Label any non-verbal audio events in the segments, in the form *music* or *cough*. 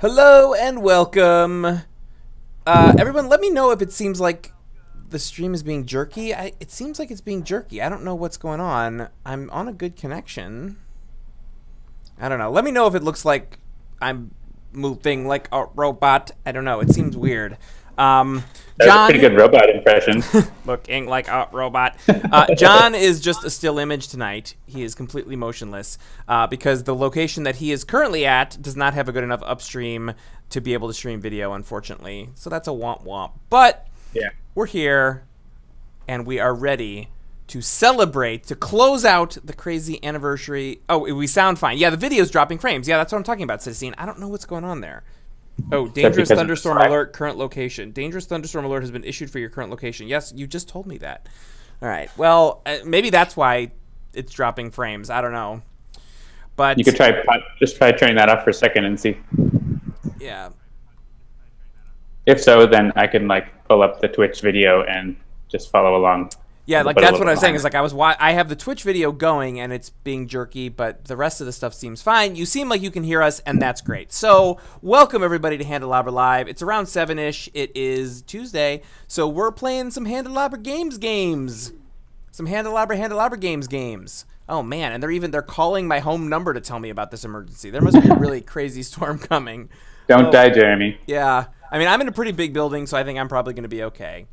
Hello and welcome. Uh, everyone, let me know if it seems like the stream is being jerky. I, it seems like it's being jerky. I don't know what's going on. I'm on a good connection. I don't know. Let me know if it looks like I'm moving like a robot. I don't know. It seems weird. Um, That's a pretty good robot impression. *laughs* looking like a robot. Uh, John is just a still image tonight. He is completely motionless uh, because the location that he is currently at does not have a good enough upstream to be able to stream video, unfortunately. So that's a womp womp. But yeah. we're here and we are ready to celebrate, to close out the crazy anniversary. Oh, we sound fine. Yeah, the video's dropping frames. Yeah, that's what I'm talking about, Citizen. I don't know what's going on there. Oh, dangerous thunderstorm alert, current location. Dangerous thunderstorm alert has been issued for your current location. Yes, you just told me that. All right. Well, uh, maybe that's why it's dropping frames. I don't know. But you could try just try turning that off for a second and see. Yeah. If so, then I can like pull up the Twitch video and just follow along. Yeah, like that's what I was saying. Is like I was I have the Twitch video going and it's being jerky, but the rest of the stuff seems fine. You seem like you can hear us, and that's great. So welcome everybody to Handelabra Live. It's around seven ish. It is Tuesday, so we're playing some Handelabra games games, some Handelabra Handelabra games games. Oh man, and they're even they're calling my home number to tell me about this emergency. There must be a really crazy storm coming. Don't oh, die, Jeremy. Yeah, I mean I'm in a pretty big building, so I think I'm probably going to be okay.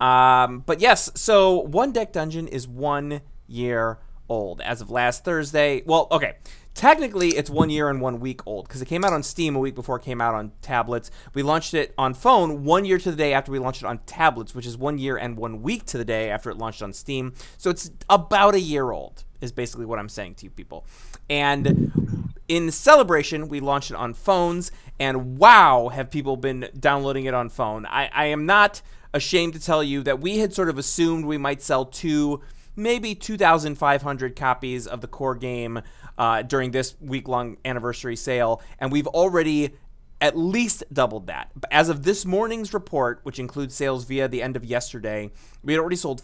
Um, but yes, so One Deck Dungeon is one year old as of last Thursday. Well, okay. Technically, it's one year and one week old because it came out on Steam a week before it came out on tablets. We launched it on phone one year to the day after we launched it on tablets, which is one year and one week to the day after it launched on Steam. So it's about a year old, is basically what I'm saying to you people. And in celebration, we launched it on phones, and wow, have people been downloading it on phone. I, I am not ashamed to tell you that we had sort of assumed we might sell two, maybe 2,500 copies of the core game uh, during this week long anniversary sale, and we've already at least doubled that. As of this morning's report, which includes sales via the end of yesterday, we had already sold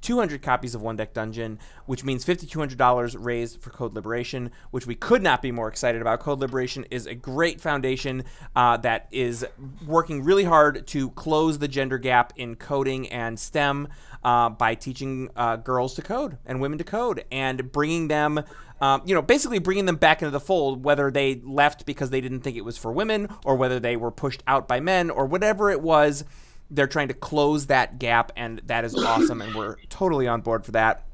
5,200 copies of One Deck Dungeon, which means $5,200 raised for Code Liberation, which we could not be more excited about. Code Liberation is a great foundation uh, that is working really hard to close the gender gap in coding and STEM uh, by teaching uh, girls to code and women to code and bringing them um, you know, basically bringing them back into the fold, whether they left because they didn't think it was for women or whether they were pushed out by men or whatever it was. They're trying to close that gap, and that is awesome, and we're totally on board for that.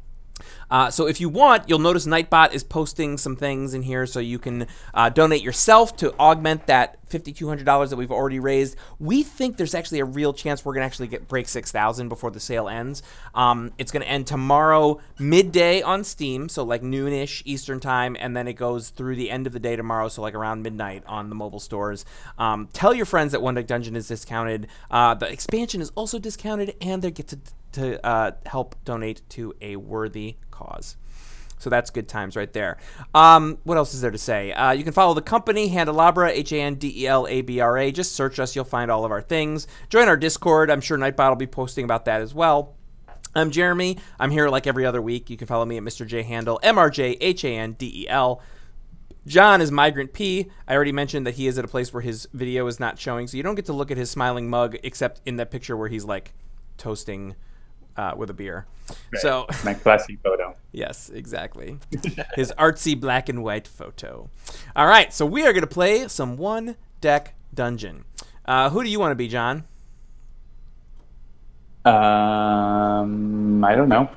Uh, so if you want, you'll notice Nightbot is posting some things in here so you can uh, donate yourself to augment that $5,200 that we've already raised. We think there's actually a real chance we're going to actually get break 6,000 before the sale ends. Um, it's going to end tomorrow midday on Steam, so like noonish Eastern time, and then it goes through the end of the day tomorrow, so like around midnight on the mobile stores. Um, tell your friends that One Deck Dungeon is discounted. Uh, the expansion is also discounted, and they get to to uh, help donate to a worthy cause. So that's good times right there. Um, what else is there to say? Uh, you can follow the company, Handelabra, H A N D E L A B R A. Just search us, you'll find all of our things. Join our Discord. I'm sure Nightbot will be posting about that as well. I'm Jeremy. I'm here like every other week. You can follow me at Mr. J Handel, M R J H A N D E L. John is Migrant P. I already mentioned that he is at a place where his video is not showing, so you don't get to look at his smiling mug except in that picture where he's like toasting uh, with a beer. Right. So *laughs* my classy photo. yes, exactly. *laughs* His artsy black and white photo. All right, so we are going to play some one deck dungeon. Uh, who do you want to be, John? Um, I don't know.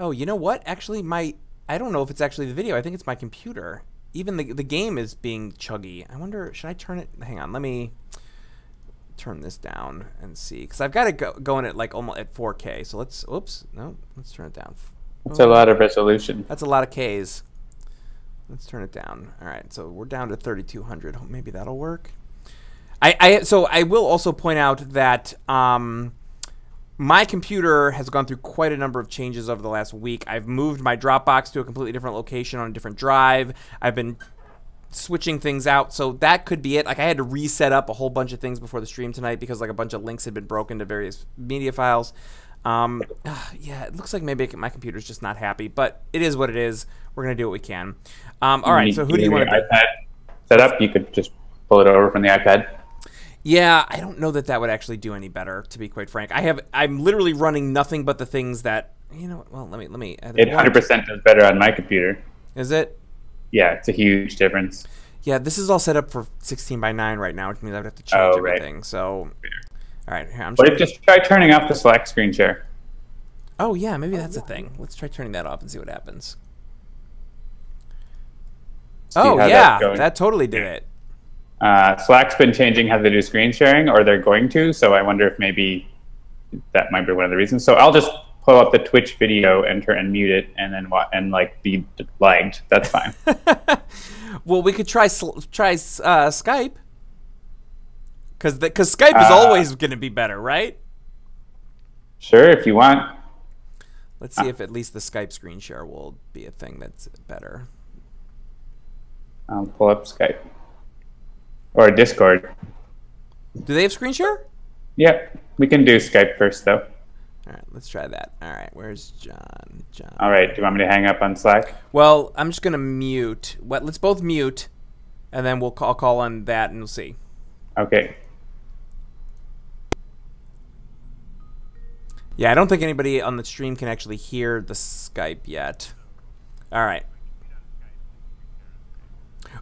Oh, you know what? Actually, my I don't know if it's actually the video. I think it's my computer. Even the the game is being chuggy. I wonder, should I turn it? Hang on, let me turn this down and see because I've got it go, going at like almost at 4K. So let's. Oops, no, let's turn it down. It's a lot of resolution. That's a lot of Ks. Let's turn it down. All right, so we're down to 3200. Maybe that'll work. I, I so I will also point out that um, my computer has gone through quite a number of changes over the last week. I've moved my Dropbox to a completely different location on a different drive. I've been switching things out, so that could be it. Like I had to reset up a whole bunch of things before the stream tonight because like a bunch of links had been broken to various media files. Um, *sighs* yeah, it looks like maybe my computer's just not happy, but it is what it is. We're gonna do what we can. Um, all right, so who do you want to? iPad set up. You could just pull it over from the iPad. Yeah, I don't know that that would actually do any better. To be quite frank, I have I'm literally running nothing but the things that you know. Well, let me let me. It 100 percent does better on my computer. Is it? Yeah, it's a huge difference. Yeah, this is all set up for 16 by 9 right now, which means I would have to change Oh, everything. So, all right, here I'm But just try turning off the Slack screen share. Oh yeah, maybe that's a thing. Let's try turning that off and see what happens. See oh yeah, that totally did it. Uh, Slack's been changing how they do screen sharing, or they're going to. So I wonder if maybe that might be one of the reasons. So I'll just pull up the Twitch video, enter and mute it, and then and like be lagged. That's fine. *laughs* Well, we could try try uh, Skype. Cause because Skype is Uh, always going to be better, right? sure, if you want. Let's see if at least the Skype screen share will be a thing that's better. I'll pull up Skype or Discord. Do they have screen share? Yep, we can do Skype first though. All right, let's try that. All right, where's John? John. All right, do you want me to hang up on Slack? Well, I'm just gonna mute. What? Let's both mute, and then we'll call call on that, and we'll see. Okay. Yeah, I don't think anybody on the stream can actually hear the Skype yet. All right.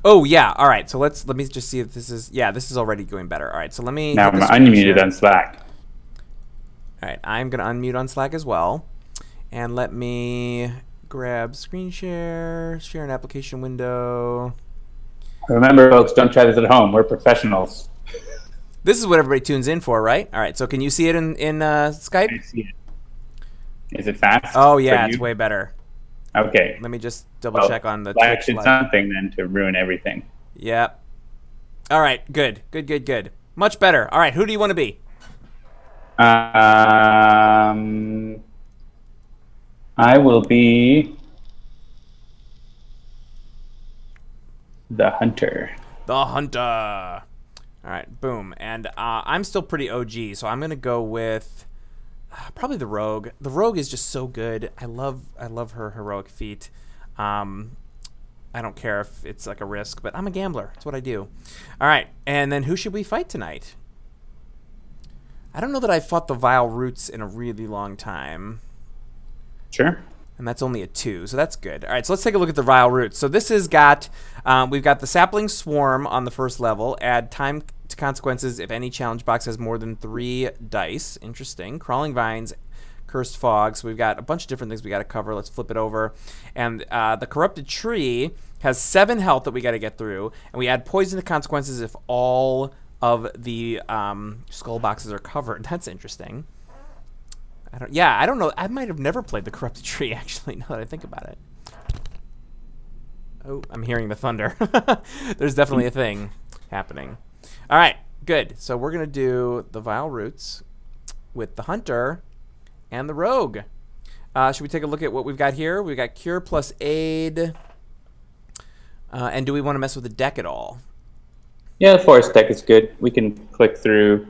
Oh yeah. All right. So let's let me just see if this is yeah this is already going better. All right. So let me. Now I'm unmuted on Slack. All right. I'm gonna unmute on Slack as well, and let me grab screen share, share an application window. Remember, folks, don't try this at home. We're professionals. *laughs* This is what everybody tunes in for, right? All right. So can you see it in in uh, Skype? I see it. Is it fast? Oh yeah, it's way better. Okay. Let me just double Well, check on the Twitch did something then to ruin everything. Yep. All right. Good. Good. Good. Good. Much better. All right. Who do you want to be? Um, I will be the hunter. The Hunter. All right. Boom. And uh, I'm still pretty OG, so I'm gonna go with uh, probably the Rogue. The Rogue is just so good. I love. I love her heroic feat. Um, I don't care if it's like a risk, but I'm a gambler. That's what I do. All right. And then who should we fight tonight? I don't know that I've fought the Vile Roots in a really long time. Sure. and that's only a two, so that's good. All right, so let's take a look at the Vile Roots. So this has got, um, we've got the Sapling Swarm on the first level. Add time to consequences if any challenge box has more than three dice. Interesting. Crawling Vines, Cursed Fog. So we've got a bunch of different things we got to cover. Let's flip it over. And uh, the Corrupted Tree has seven health that we got to get through, and we add poison to consequences if all of the um, skull boxes are covered. *laughs* That's interesting. I don't. Yeah, I don't know. I might have never played the Corrupted *laughs* Tree actually. Now that I think about it. Oh, I'm hearing the thunder. *laughs* There's definitely a thing happening. All right, good. So we're gonna do the Vile Roots with the Hunter and the Rogue. Uh, should we take a look at what we've got here? We've got Cure plus Aid. Uh, and do we want to mess with the deck at all? Yeah, the forest deck is good. We can click through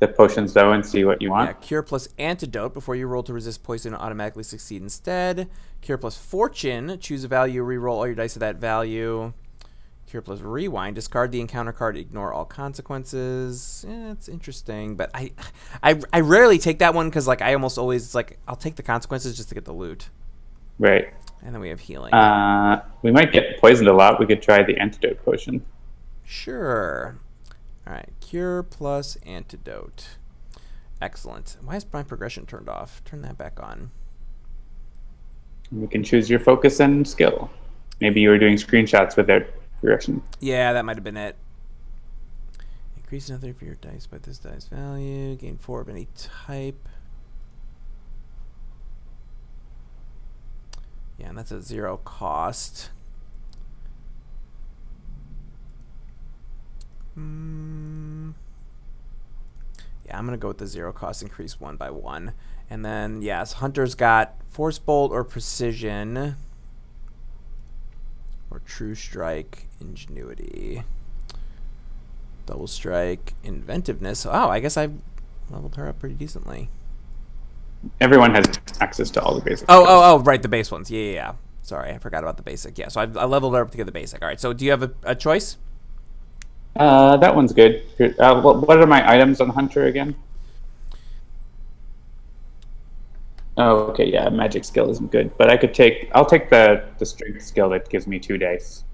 the potions though and see what you Yeah, want. Cure plus Antidote. Before you roll to resist poison, automatically succeed instead. Cure plus Fortune. Choose a value, re-roll all your dice of that value. Cure plus Rewind. Discard the encounter card. Ignore all consequences. Yeah, it's interesting, but I, I, I rarely take that one because like I almost always it's like I'll take the consequences just to get the loot, Right. and then we have healing. Uh, we might get poisoned a lot. We could try the antidote potion. Sure. All right. Cure plus antidote. Excellent. Why is my progression turned off? Turn that back on. We can choose your focus and skill. Maybe you were doing screenshots without progression. Yeah, that might have been it. Increase another of your dice by this dice value. Gain four of any type. Yeah, and that's a zero cost. Mm. Yeah, I'm going to go with the zero cost increase one by one. And then, yes, Hunter's got Force Bolt or Precision. Or True Strike, Ingenuity. Double Strike, Inventiveness. Oh, I guess I leveled her up pretty decently. Everyone has access to all the basic. Oh, oh, oh, right, the base ones. Yeah, yeah, yeah. Sorry, I forgot about the basic. Yeah, so I, I leveled her up to get the basic. All right, so do you have a, a choice? Uh, that one's good. Uh, what, what are my items on Hunter again? Oh, okay, yeah, magic skill isn't good, but I could take. I'll take the the strength skill that gives me two dice.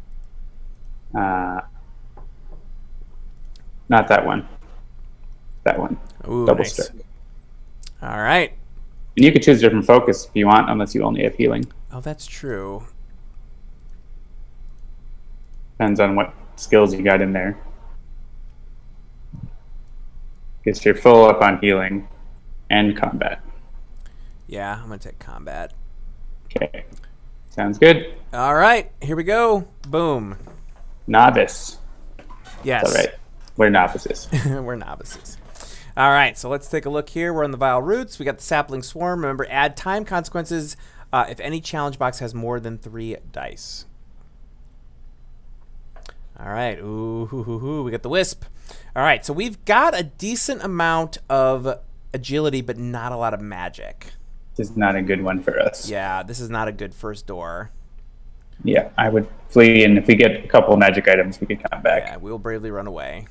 Uh, not that one. That one. Ooh, Double nice. strike. All right. And you could choose a different focus if you want, unless you only have healing. Oh, that's true. Depends on what skills you got in there. Guess you're full up on healing and combat. Yeah, I'm gonna take combat. Okay. Sounds good. All right, here we go. Boom. Novice. Yes. All right. We're novices. *laughs* We're novices. All right, so let's take a look here. We're on the Vile Roots. We got the Sapling Swarm. Remember, add time consequences uh, if any challenge box has more than three dice. All right. Ooh, hoo, hoo, hoo. we got the Wisp. All right, so we've got a decent amount of agility, but not a lot of magic. This is not a good one for us. Yeah, this is not a good first door. Yeah, I would flee, and if we get a couple magic items, we could come back. Yeah, we will bravely run away.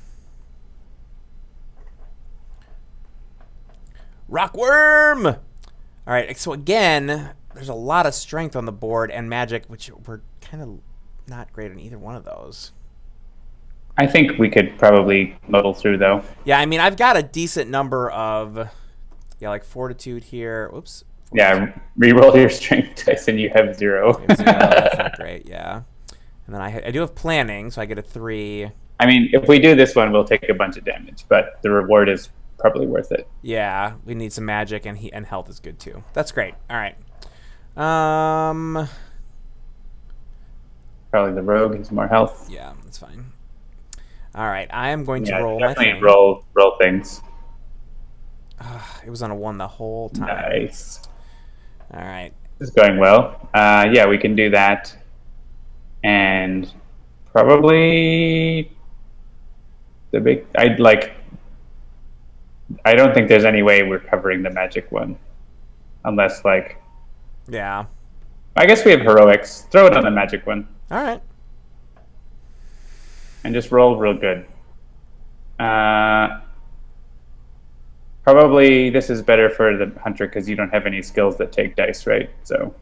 Rockworm! All right, so again, there's a lot of strength on the board and magic, which we're kind of not great on either one of those. I think we could probably muddle through, though. Yeah, I mean, I've got a decent number of, yeah, like fortitude here. Whoops. Yeah, reroll your strength *laughs* dice, and you have zero. Zero, that's not great, yeah. And then I, I do have planning, so I get a three. I mean, if we do this one, we'll take a bunch of damage, but the reward is probably worth it. Yeah, we need some magic, and he and health is good too. That's great. All right. Um. Probably the rogue has more health. Yeah, that's fine. All right, I am going Yeah, to roll my definitely thing. roll roll things. It was on a one the whole time. Nice. All right. This is going well. Uh, yeah, we can do that, and probably the big. I'd like. I don't think there's any way we're covering the magic one, unless like. Yeah. I guess we have heroics. Throw it on the magic one All right. And just roll real good. Uh, probably this is better for the hunter because you don't have any skills that take dice, right? So,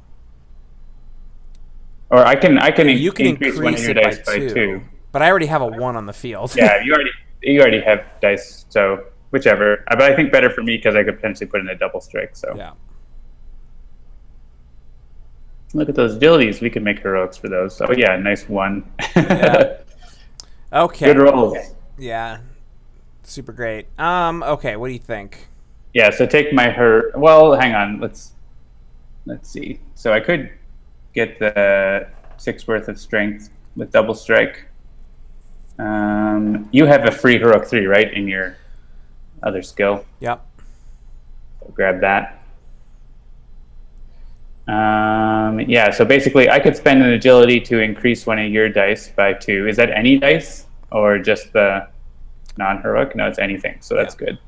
or I can I can in- You can increase, increase, one of your dice by, by two, two. but I already have a one on the field. Yeah, *laughs* you already you already have dice, so whichever. Uh, But I think better for me because I could potentially put in a double strike. So yeah. look at those abilities. We can make heroics for those. So yeah, nice one. Yeah. *laughs* Okay. Good rolls. Yeah. Super great. Um. Okay. What do you think? Yeah, so take my her. Well, hang on. Let's let's see. So I could get the six worth of strength with double strike. Um, you have a free heroic three, right, in your other skill. Yep. So grab that. Um, yeah, so basically, I could spend an agility to increase one of your dice by two. Is that any dice or just the non-heroic? No, it's anything. So that's Yeah. good.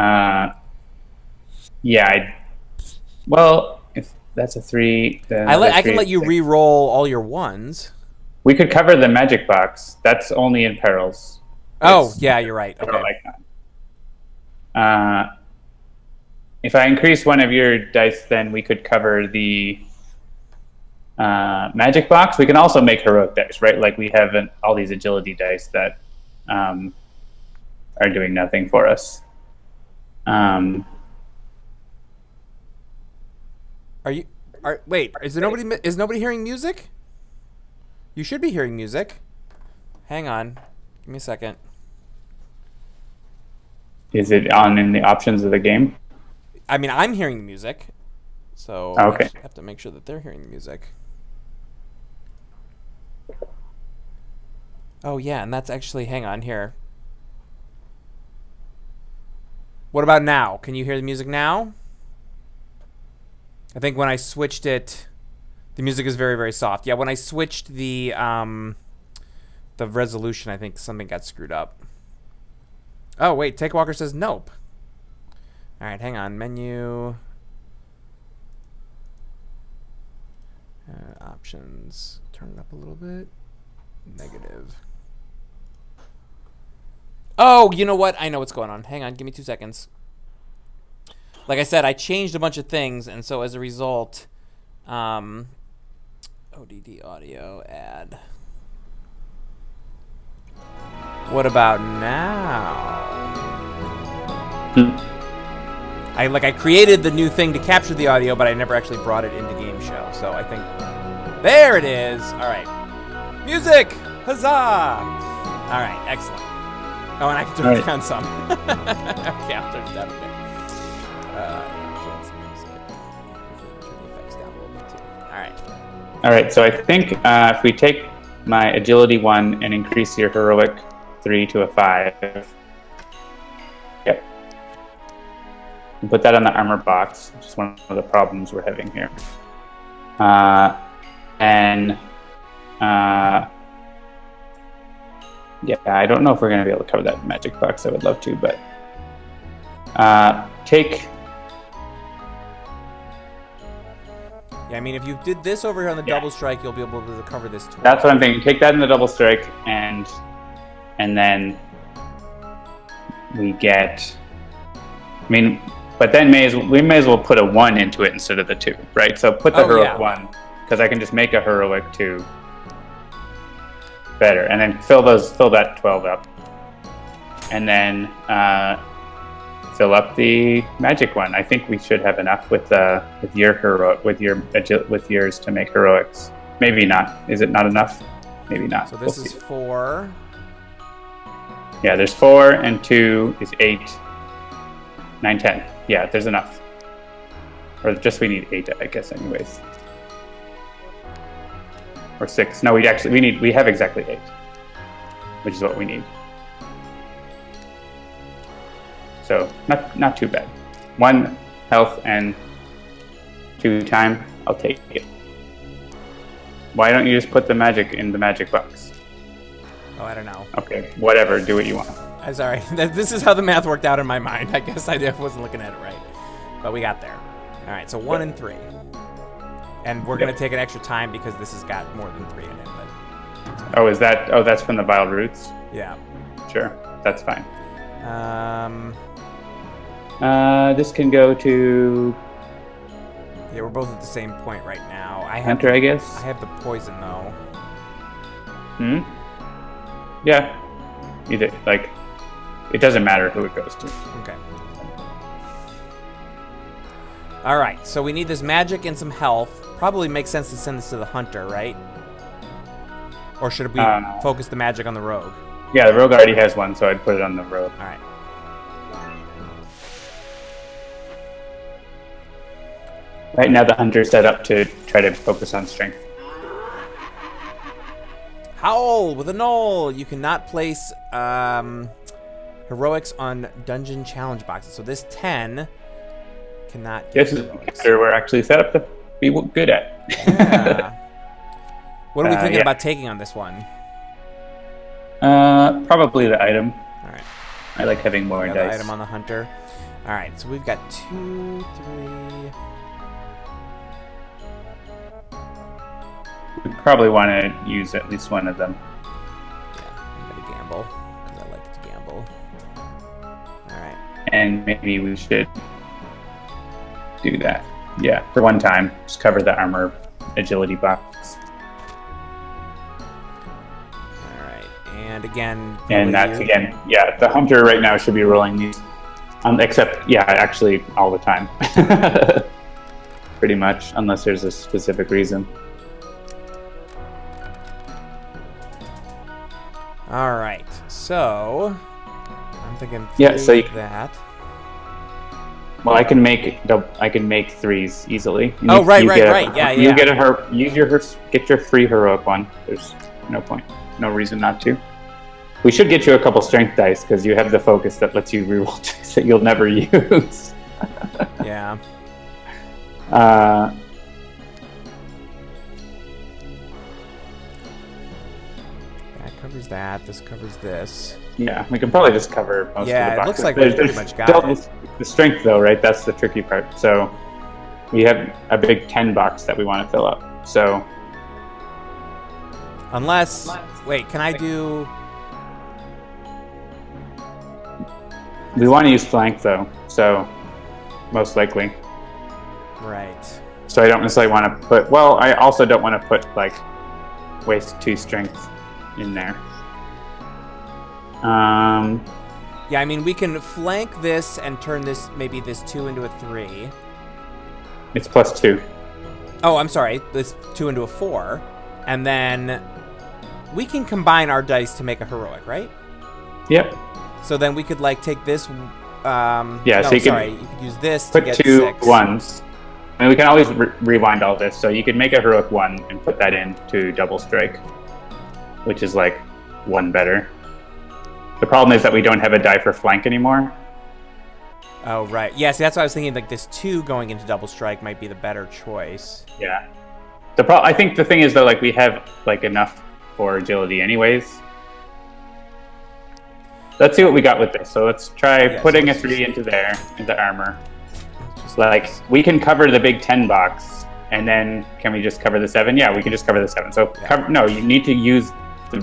Uh, yeah. I, well, if that's a three, then I let I can let you re-roll all your ones. We could cover the magic box. That's only in perils. Oh It's- yeah, you're right. Okay. Uh, if I increase one of your dice, then we could cover the uh, magic box. We can also make heroic dice, right? Like we have an, all these agility dice that um, are doing nothing for us. Um, Are you? Are, wait, is there nobody? Is nobody hearing music? You should be hearing music. Hang on, give me a second. Is it on in the options of the game? I mean, I'm hearing the music, so Okay. I have to make sure that they're hearing the music. Oh yeah, and that's actually. Hang on here. What about now? Can you hear the music now? I think when I switched it, the music is very very soft. Yeah, when I switched the um, the resolution, I think something got screwed up. Oh wait, Take Walker says nope. All right, hang on. Menu. Uh, options. Turn it up a little bit. Negative. Oh, you know what? I know what's going on. Hang on, give me two seconds. Like I said, I changed a bunch of things, and so as a result, um, ODD audio add. What about now? I like I created the new thing to capture the audio, but I never actually brought it into Game Show. So I think there it is. All right, music, huzzah! All right, excellent. Oh, and I can turn right. down some. *laughs* okay, I'll turn it down a bit. Uh, cancel music. Turn the effects down a little bit too. All right. All right, so I think uh, if we take my agility one and increase your heroic three to a five, and put that on the armor box, which is one of the problems we're having here. Uh, and uh, yeah, I don't know if we're going to be able to cover that magic box. I would love to, but uh, take Yeah, I mean, if you did this over here on the Yeah. double strike, you'll be able to cover this too. That's what I'm thinking. Take that in the double strike, and and then we get. I mean, but then may as we may as well put a one into it instead of the two, right? So put the Oh, heroic yeah. one because I can just make a heroic two better, and then fill those fill that twelve up, and then uh, fill up the magic one. I think we should have enough with uh, with your heroic with your with yours to make heroics. Maybe not. Is it not enough? Maybe not. So this We'll is see. four. yeah. There's four and two is eight. Nine, ten. Yeah, there's enough. Or just we need eight, I guess. Anyways. Or six. No, we actually we need we have exactly eight, which is what we need. So not not too bad. One health and two time. I'll take it. Why don't you just put the magic in the magic box? Oh, I don't know. Okay, whatever. Do what you want. I'm sorry. *laughs* This is how the math worked out in my mind. *laughs* I guess I wasn't looking at it right. But we got there. All right, so one and three. And we're going to take an extra time because this has got more than three in it. But Oh, is that? Oh, that's from the Vile Roots. yeah. Sure, that's fine. Um, Uh, this can go to yeah, we're both at the same point right now. I have, Hunter, I I guess. I have the poison, though. Hmm. Yeah. Either like, it doesn't matter who it goes to. Okay. All right, so we need this magic and some health. Probably makes sense to send this to the hunter, right? Or should we Uh, focus the magic on the rogue? Yeah, the rogue already has one, so I'd put it on the rogue. All right. Right now, the hunter's set up to try to focus on strength. Howl with a null. You cannot place um, heroics on dungeon challenge boxes. So this 10 cannot get This is heroics. we're actually set up to be good at. Yeah. *laughs* What are we Uh, thinking yeah. about taking on this one? uh, probably the item. All right. I like having more the dice. item on the hunter. All right, so we've got two, three. We probably want to use at least one of them. Yeah, I'm gonna gamble and maybe we should do that. Yeah, for one time, just cover the armor agility box, All right, and again. and that's you- again, yeah. The hunter right now should be rolling these, um, except yeah, actually all the time. *laughs* pretty much, unless there's a specific reason. All right. So I'm Yeah, so you- that. Well, I can make I can make threes easily. You Oh, right, you right, get a- right. Yeah, You yeah. get a her. Use your her- get your free heroic one. There's no point, no reason not to. We should get you a couple strength dice because you have the focus that lets you reroll *laughs* dice that you'll never *laughs* use. Yeah. Uh, That covers that. This covers this. Yeah, we can probably just cover most Yeah, of the boxes. looks like we There's- pretty much got it. The strength, though, right? That's the tricky part. So we have a big ten box that we want to fill up. So Unless, wait, can I do? we want to use flank, though. So most likely. Right. So I don't necessarily want to put. Well, I also don't want to put like waste two strength in there. Um, Yeah, I mean we can flank this and turn this maybe this two into a three. it's plus two. Oh, I'm sorry, this two into a four, and then we can combine our dice to make a heroic, right? Yep. So then we could like take this. Um, Yeah, No, so you can sorry, you could use this to Put get two six. ones. And we can always re- rewind all this. So you could make a heroic one and put that in to double strike, which is like one better. The problem is that we don't have a die for flank anymore. Oh right, yeah. See, that's why I was thinking. Like this two going into double strike might be the better choice. Yeah. The pro- I think the thing is though, like we have like enough for agility anyways. Let's see what we got with this. So let's try Yeah, so putting let's a three into there into armor. Just- Like we can cover the big ten box, and then can we just cover the seven? Yeah, we can just cover the seven. So Yeah. cover, no, you need to use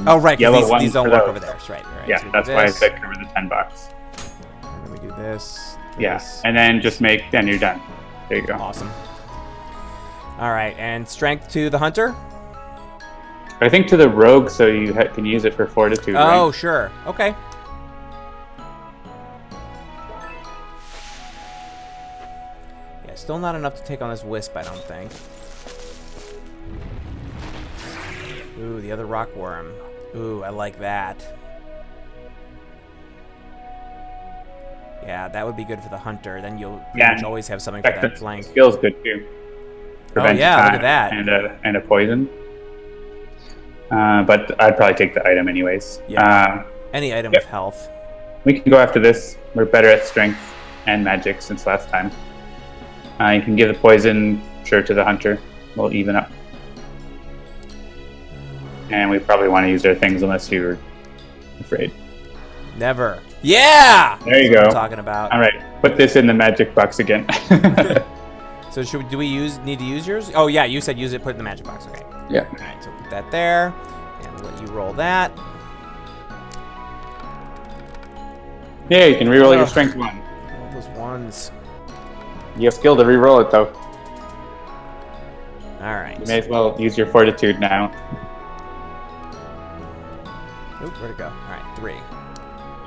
Oh right, yellow these, ones these don't work those. over there. Right, right. Yeah, so that's why I said cover the ten box. And then we do this. Yeah, and then just make then you're done. There you go. Awesome. All right, and strength to the hunter. I think to the rogue, so you can use it for fortitude. Oh, right? sure. Okay. Yeah, still not enough to take on this wisp, I don't think. Ooh, the other rock worm. Ooh, I like that. Yeah, that would be good for the hunter. Then you'll Yeah, always have something for that flank. skill's good too. Prevent Oh, yeah, look at that. And a and a poison. Uh, but I'd probably take the item anyways. Yeah. Uh, Any item Yep. with health. We can go after this. We're better at strength and magic since last time. Uh, you can give the poison, sure, to the hunter. We'll even up. And we probably want to use their things unless you're afraid. Never. Yeah! There you That's I'm go. talking about. All right, put this in the magic box again. *laughs* So should we, do we use need to use yours? Oh yeah, you said use it. Put it in the magic box. Okay. yeah. All right. So put that there, and let you roll that. Yeah, you can reroll your Ugh. strength one. All those ones. You have skill to reroll it though. All right. You may as well use your fortitude now. Where'd it go? All right, three.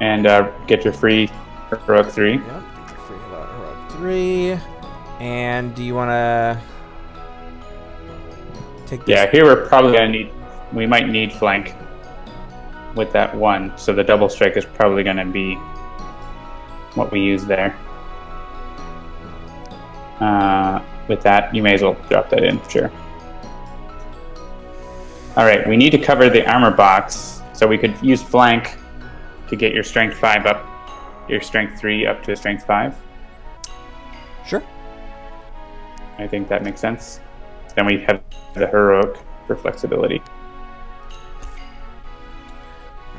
And uh, get your free heroic three. Yep. Get your free heroic three. And do you want to take this? Yeah, here we're probably gonna need. We might need flank with that one, so the double strike is probably gonna be what we use there. Uh, with that, you may as well drop that in, sure. All right, we need to cover the armor box, so we could use flank to get your strength five up, your strength three up to a strength five. Sure. I think that makes sense. Then we have the heroic for flexibility.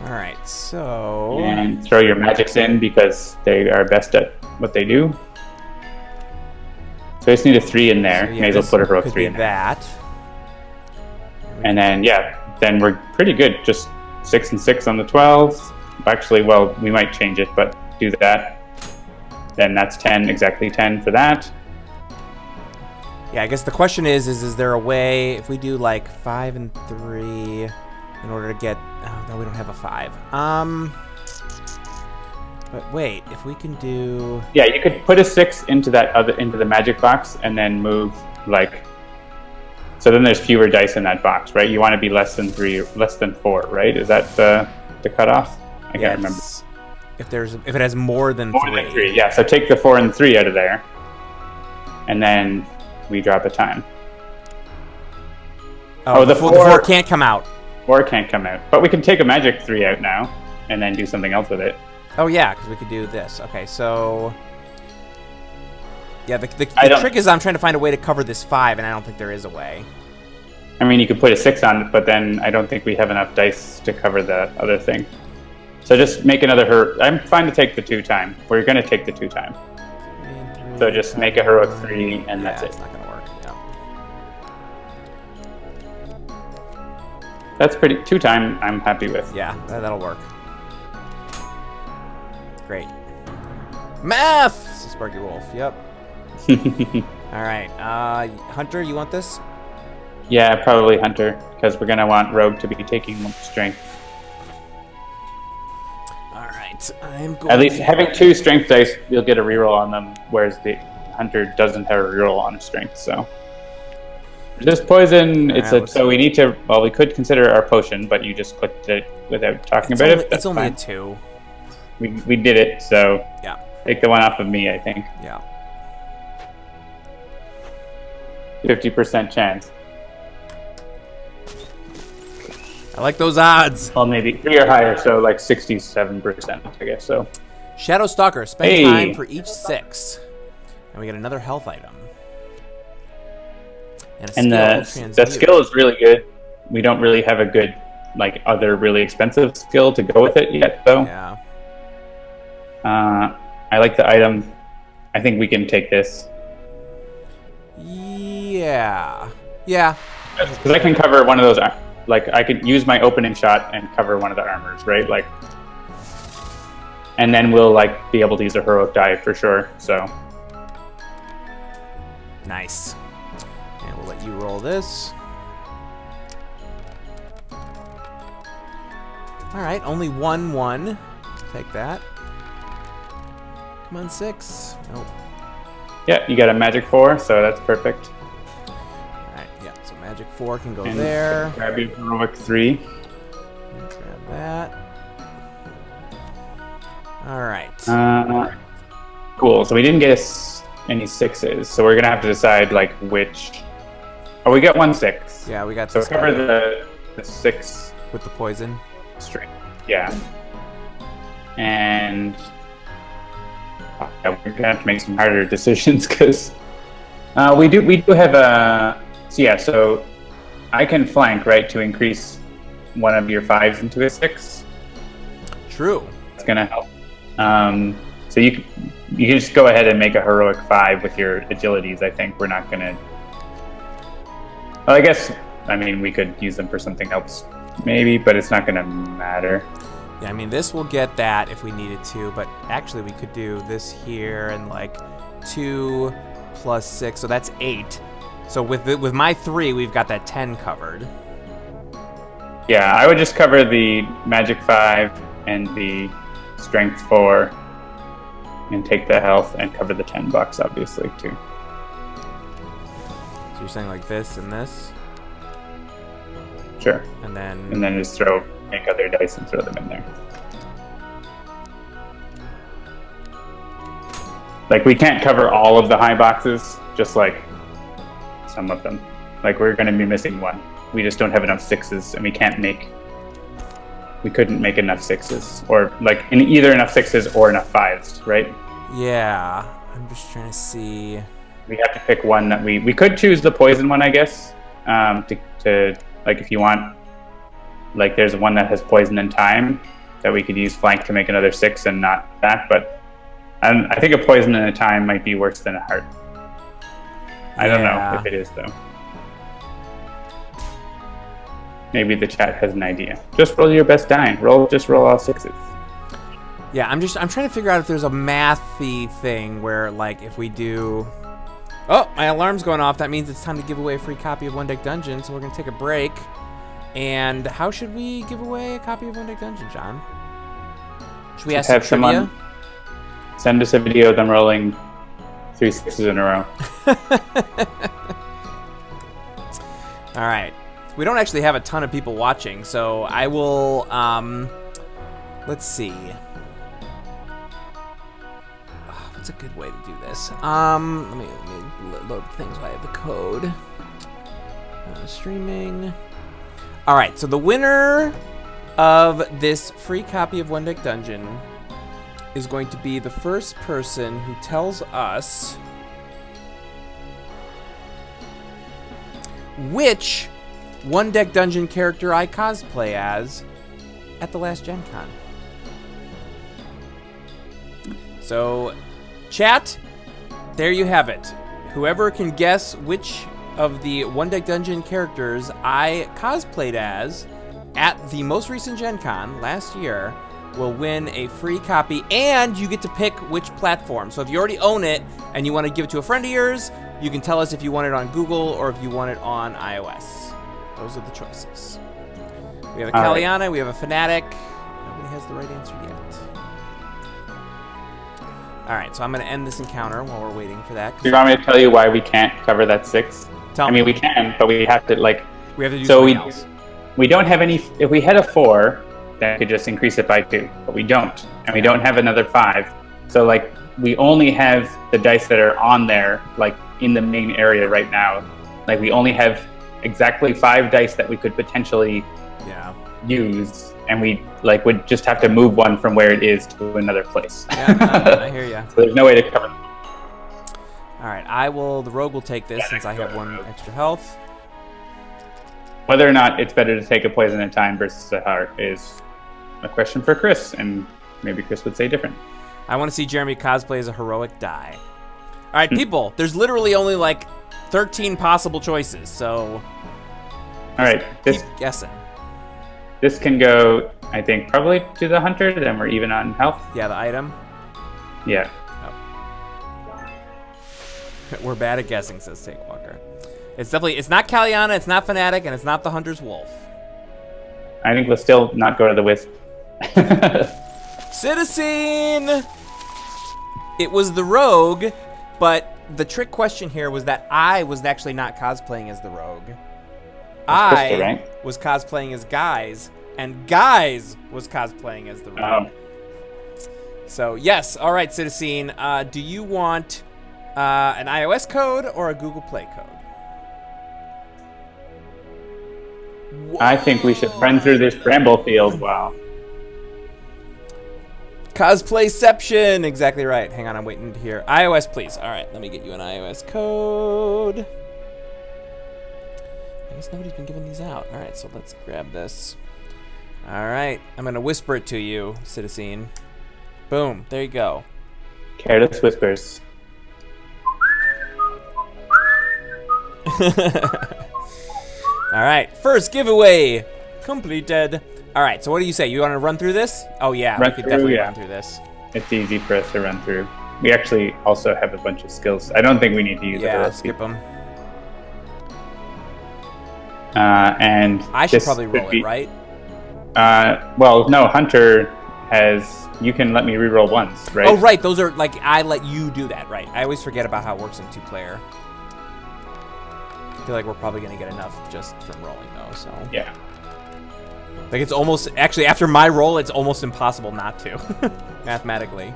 All right. So. And throw your magics in because they are best at what they do. So I just need a three in there. so, yeah, May as well put a heroic three in there. that. And then, yeah, then we're pretty good. Just six and six on the 12. Actually, well, we might change it, but do that. Then that's 10, exactly 10 for that. Yeah, I guess the question is, is is there a way if we do like five and three in order to get? Oh, no, we don't have a five. Um, but wait, if we can do, Yeah, you could put a six into that other into the magic box and then move like. So then there's fewer dice in that box, right? You want to be less than three, less than four, right? Is that the the cutoff? I can't remember. Yes. If there's if it has more than More three. than three, yeah. So take the four and three out of there, and then we drop a time. Oh, Oh, the four, the four can't come out. Four can't come out, but we can take a magic three out now, and then do something else with it. Oh yeah, because we could do this. Okay, so yeah, the, the, the trick is I'm trying to find a way to cover this five, and I don't think there is a way. I mean, you could put a six on it, but then I don't think we have enough dice to cover the other thing. So just make another her. I'm fine to take the two time. We're gonna take the two time. Three So just make a heroic three, and yeah, that's it. not gonna work. Yeah. That's pretty two time. I'm happy with. Yeah, that, that'll work. Great. Math! This is Sparky Wolf. Yep. *laughs* All right. Uh, Hunter, you want this? yeah, probably hunter because we're gonna want rogue to be taking strength. All right. I'm going. At least having two strength dice, you'll get a reroll on them, whereas the hunter doesn't have a reroll on his strength. So this poison, it's Yeah, a so we need to. Well, we could consider our potion, but you just clicked it without talking It's about only, it. That's it's only fine. a two. We we did it, so Yeah. take the one off of me. I think Yeah. Fifty percent chance. I like those odds. Well, maybe three or higher, so like sixty-seven percent, I guess. So Shadow Stalker. Spend Hey. time for each six, and we get another health item. And, a and the skill, the skill is really good. We don't really have a good like other really expensive skill to go with it yet, though. Yeah. Uh, I like the item. I think we can take this Yeah. Yeah. because I can cover one of those. Like I could use my opening shot and cover one of the armors, right? Like, and then we'll like be able to use a heroic die for sure. So Nice. And we'll let you roll this. All right, only one one. Take that. Come on, six. Nope. Yeah, you got a magic four, so that's perfect. All right, yeah. So magic four can go And there. Grab your heroic three. Grab that. All right. Uh, cool. So we didn't get any sixes, so we're gonna have to decide like which. Oh, we got one six. yeah, we got So cover the the six with the poison. string. Yeah. And yeah, we're gonna have to make some harder *laughs* decisions because uh, we do we do have a so yeah so I can flank right to increase one of your fives into a six. True. It's gonna help. Um, so you you can just go ahead and make a heroic five with your agilities. I think we're not gonna. Well, I guess I mean we could use them for something else, maybe, but it's not gonna matter. Yeah, I mean, this will get that if we needed to, but actually we could do this here and like two plus six, so that's eight. So with the, with my three, we've got that ten covered. Yeah, I would just cover the magic five and the strength four, and take the health and cover the ten bucks, obviously too. So you're saying like this and this, Sure, and then and then just throw make other dice and throw them in there. Like we can't cover all of the high boxes, just like some of them. Like we're going to be missing one. We just don't have enough sixes, and we can't make. We couldn't make enough sixes, or like in either enough sixes or enough fives, right? yeah, I'm just trying to see. We have to pick one that we we could choose the poison one, I guess. Um, to, to like if you want, like there's one that has poison and time that we could use flank to make another six and not that. But um, I think a poison and a time might be worse than a heart. I don't know if it is though. Maybe the chat has an idea. Just roll your best die. Roll just roll all sixes. Yeah, I'm just I'm trying to figure out if there's a mathy thing where like if we do. Oh, my alarm's going off. That means it's time to give away a free copy of One Deck Dungeon. So we're gonna take a break. And how should we give away a copy of One Deck Dungeon, John? Should we ask have some trivia? someone- Send us a video of them rolling three sixes in a row. *laughs* All right. We don't actually have a ton of people watching, so I will. Um, let's see. Ah, What's a good way to do this? Um, let me, let me load things while I have the code. Uh, streaming. All right. So the winner of this free copy of One Deck Dungeon is going to be the first person who tells us which one deck dungeon character I cosplay as at the last Gen Con. So, chat, there you have it. Whoever can guess which of the one deck dungeon characters I cosplayed as at the most recent Gen Con last year will win a free copy and you get to pick which platform. So if you already own it and you want to give it to a friend of yours, you can tell us if you want it on Google or if you want it on iOS. Those are the choices. We have a All right. Kaliana, we have a Fanatic. Nobody has the right answer yet. All right, so I'm going to end this encounter while we're waiting for that. Do you want me to tell you why we can't cover that six? Tell I mean, we can, but we have to like we have to do so something we- else. we don't have any. If we had a four, then we could just increase it by two, but we don't, and we don't have another five. So like we only have the dice that are on there, like in the main area right now. Like we only have exactly five dice that we could potentially Yeah. use, and we like would just have to move one from where it is to another place. Yeah, no, I hear you. *laughs* so there's no way to cover. All right, I will. The rogue will take this since I have one extra health. Whether or not it's better to take a poison at a time versus a heart is a question for Chris, and maybe Chris would say different. I want to see Jeremy cosplay as a heroic die. *laughs* All right, people. There's literally only like 13 possible choices, so All right, this guessing. this can go. I think probably to the hunter. Then we're even on health. Yeah, the item. Yeah. *laughs* We're bad at guessing, says Takewalker. It's definitely it's not Kaliana, it's not Fanatic, and it's not the Hunter's Wolf. I think we'll still not go to the wisp. *laughs* Citizen! It was the rogue, but the trick question here was that I was actually not cosplaying as the rogue. I Krista, right? was cosplaying as Guise, and Guise was cosplaying as the rogue. um, So, yes, all right, Citizen. Uh, do you want uh, an iOS code or a Google Play code? I think we should run through this bramble field. Wow. Cosplayception! Exactly right. Hang on, I'm waiting to hear. iOS, please. All right, let me get you an iOS code. I guess nobody's been giving these out. All right, so let's grab this. All right, I'm going to whisper it to you, Citizen. Boom, there you go. Careless whispers. *laughs* All right, first giveaway completed. All right, so what do you say? You want to run through this? Oh, yeah, Run we could through, definitely yeah. run through this. It's easy for us to run through. We actually also have a bunch of skills. I don't think we need to use Yeah, skip them. Uh, and I should probably roll be- it, right? Uh, well, no, Hunter has. You can let me reroll once, right? Oh, right. Those are like I let you do that, right? I always forget about how it works in two player. Feel like we're probably gonna get enough just from rolling though. So Yeah. like it's almost actually after my roll, it's almost impossible not to *laughs* mathematically.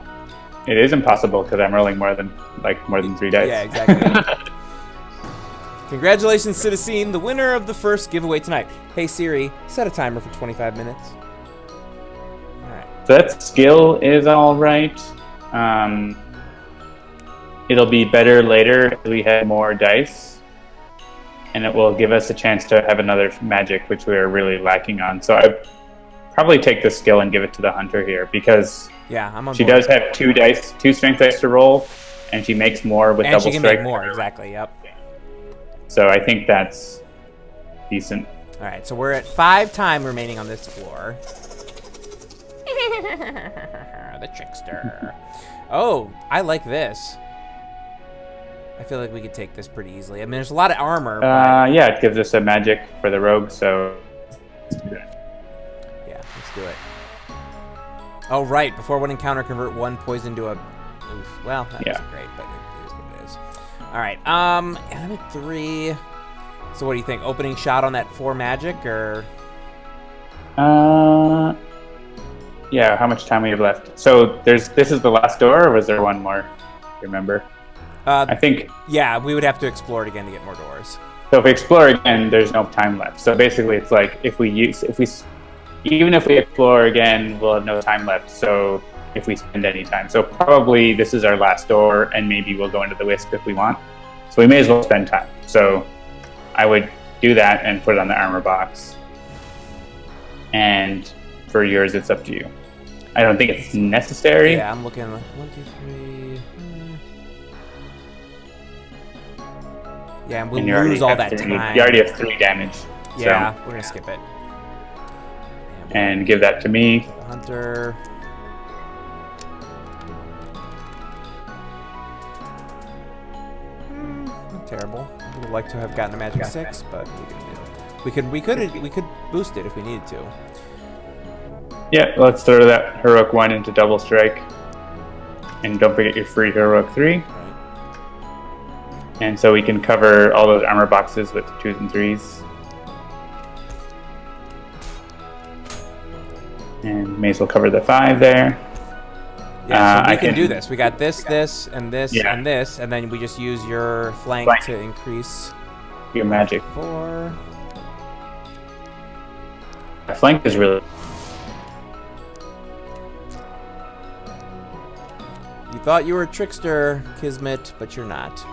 It is impossible because I'm rolling more than like more than three dice. Yeah, exactly. *laughs* Congratulations, Citizen, the winner of the first giveaway tonight. Hey Siri, set a timer for 25 minutes. All right. That skill is all right. Um, it'll be better later as we have more dice, and it will give us a chance to have another magic, which we are really lacking on. So I probably take the skill and give it to the hunter here because Yeah, I'm on she board. does have two dice, two strength dice to roll, and she makes more with and double she can strike. make more. Exactly. Yep. So I think that's decent. All right, so we're at five time remaining on this floor. *laughs* the trickster. Oh, I like this. I feel like we could take this pretty easily. I mean, there's a lot of armor, but Uh, yeah, it gives us a magic for the rogue. So let's do that. yeah, let's do it. Oh, right. Before one encounter, convert one poison to a. Oof. Well, that Yeah. great, but it is what it is. All right. Um, I'm at three. So what do you think? Opening shot on that four magic or? Uh, yeah. How much time we have left? So there's this is the last door, or was there one more? Remember? Uh, I think yeah, we would have to explore it again to get more doors. so. If we explore again, there's no time left. So basically, it's like if we use if we even if we explore again, we'll have no time left. So if we spend any time, so probably this is our last door, and maybe we'll go into the wisp if we want. So we may as well spend time. So I would do that and put it on the armor box. And for yours, it's up to you. I don't think it's necessary. Yeah, I'm looking. One, two, three. Yeah, and we'll and lose all that three, time. You already have three damage. yeah, So, we're gonna skip it. And and give that to me. we'll- Hunter. Hmm, not terrible. I would like to have gotten a magic Okay. six, but we can do. We could we could we could boost it if we needed to. Yeah, let's throw that heroic one into double strike. And don't forget your free heroic three. Right. And so we can cover all those armor boxes with twos and threes. And may as well cover the five there. Yeah, Uh, so we I can, do this. We got this, this, and this, Yeah. and this, and then we just use your flank, Flank. to increase Your magic. four. That flank is really. You thought you were a trickster, Kismet, but you're not.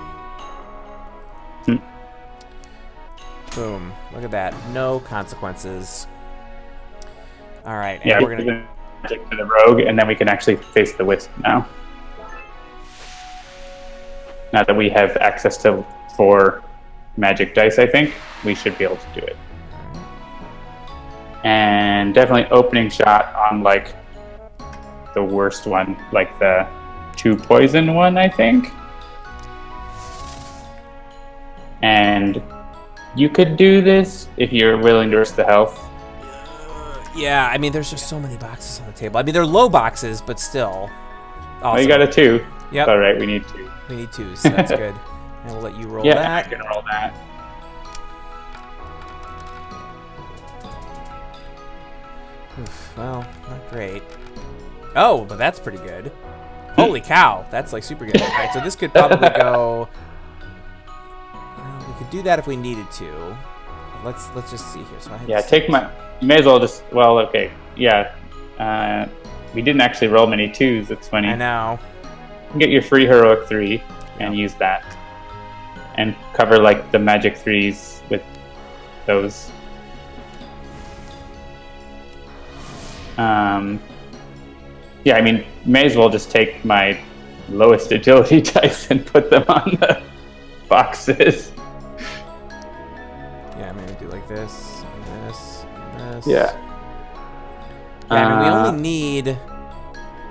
Boom. Look at that. No consequences. All right, Yeah, we're gonna. gonna magic to the rogue, and then we can actually face the wisp now. Now that we have access to four magic dice, I think we should be able to do it. And definitely opening shot on like the worst one, like the two poison one, I think. And you could do this if you're willing to risk the health. Uh, yeah, I mean, there's just so many boxes on the table. I mean, they're low boxes, but still. Oh, Awesome. you got a two. Yep. All right, we need two. We need two, so that's *laughs* good. And we'll let you roll yeah, that. I can roll that. Oof, well, not great. Oh, but that's pretty good. Holy cow, that's like super good. All right, so this could probably *laughs* go. Could do that if we needed to. Let's let's just see here. So I Yeah, take my. You may as well just. Well, okay. Yeah. Uh, we didn't actually roll many twos. It's funny. I know. You get your free heroic three and use that, and cover like the magic threes with those. Um. Yeah, I mean, may as well just take my lowest agility *laughs* dice and put them on the boxes. This, and this, and this. Yeah. Yeah, I mean, we Uh, only need.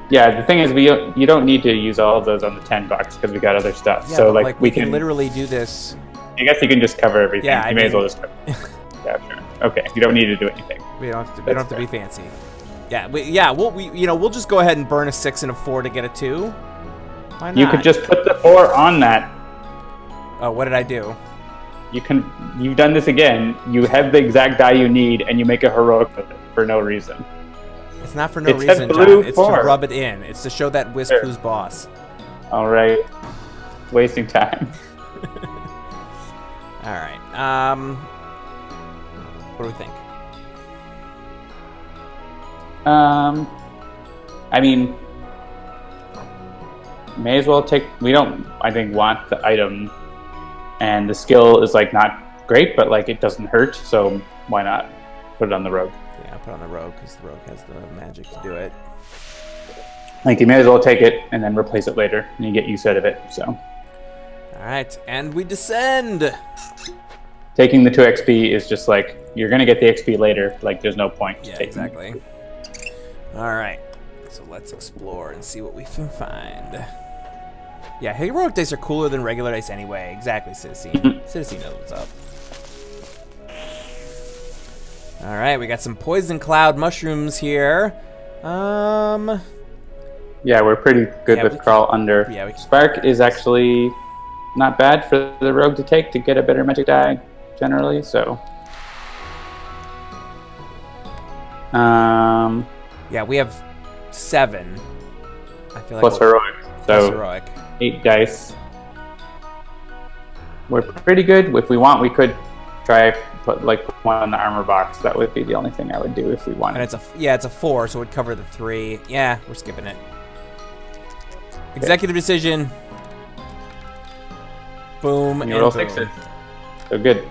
Yeah, the thing is, we you don't need to use all of those on the ten box because we got other stuff. Yeah, so like, like, we, can, can, literally do this. I guess you can just cover everything. Yeah, I you may as well just cover. *laughs* yeah, sure. Okay, you don't need to do anything. We don't have to. We don't have That's to be fancy. Yeah, we, yeah. We'll we you know we'll just go ahead and burn a six and a four to get a two. Why not? You could just put the four on that. Oh, what did I do? You can. You've done this again. You have the exact die you need, and you make a heroic with it for no reason. It's not for no It said reason, John. It's to rub it in. It's to show that Wisp Sure. who's boss. All right, wasting time. *laughs* All right. Um, what do we think? Um, I mean, may as well take. We don't, I think, want the item, and the skill is like not great, but like it doesn't hurt. So why not put it on the rogue? Yeah, put on the rogue because the rogue has the magic to do it. Like you may as well take it and then replace it later, and you get use out of it. So All right, and we descend. taking the two XP is just like you're gonna get the XP later. Like there's no point. Yeah, exactly. All right, so let's explore and see what we can find. Yeah, heroic dice are cooler than regular dice anyway. Exactly, Citizen. Citizen knows what's up. All right, we got some poison cloud mushrooms here. Um, Yeah, we're pretty good Yeah, with we can- crawl under. yeah, we can- Spark is actually not bad for the rogue to take to get a better magic die. generally. So, um, Yeah, we have seven. I feel like plus heroic. plus So heroic. Eight dice. We're pretty good. If we want, we could try put like one on the armor box. That would be the only thing I would do if we wanted. And it's a yeah, it's a four, so it would cover the three. Yeah, we're skipping it. Executive decision. Boom And and you roll boom. sixes. So good.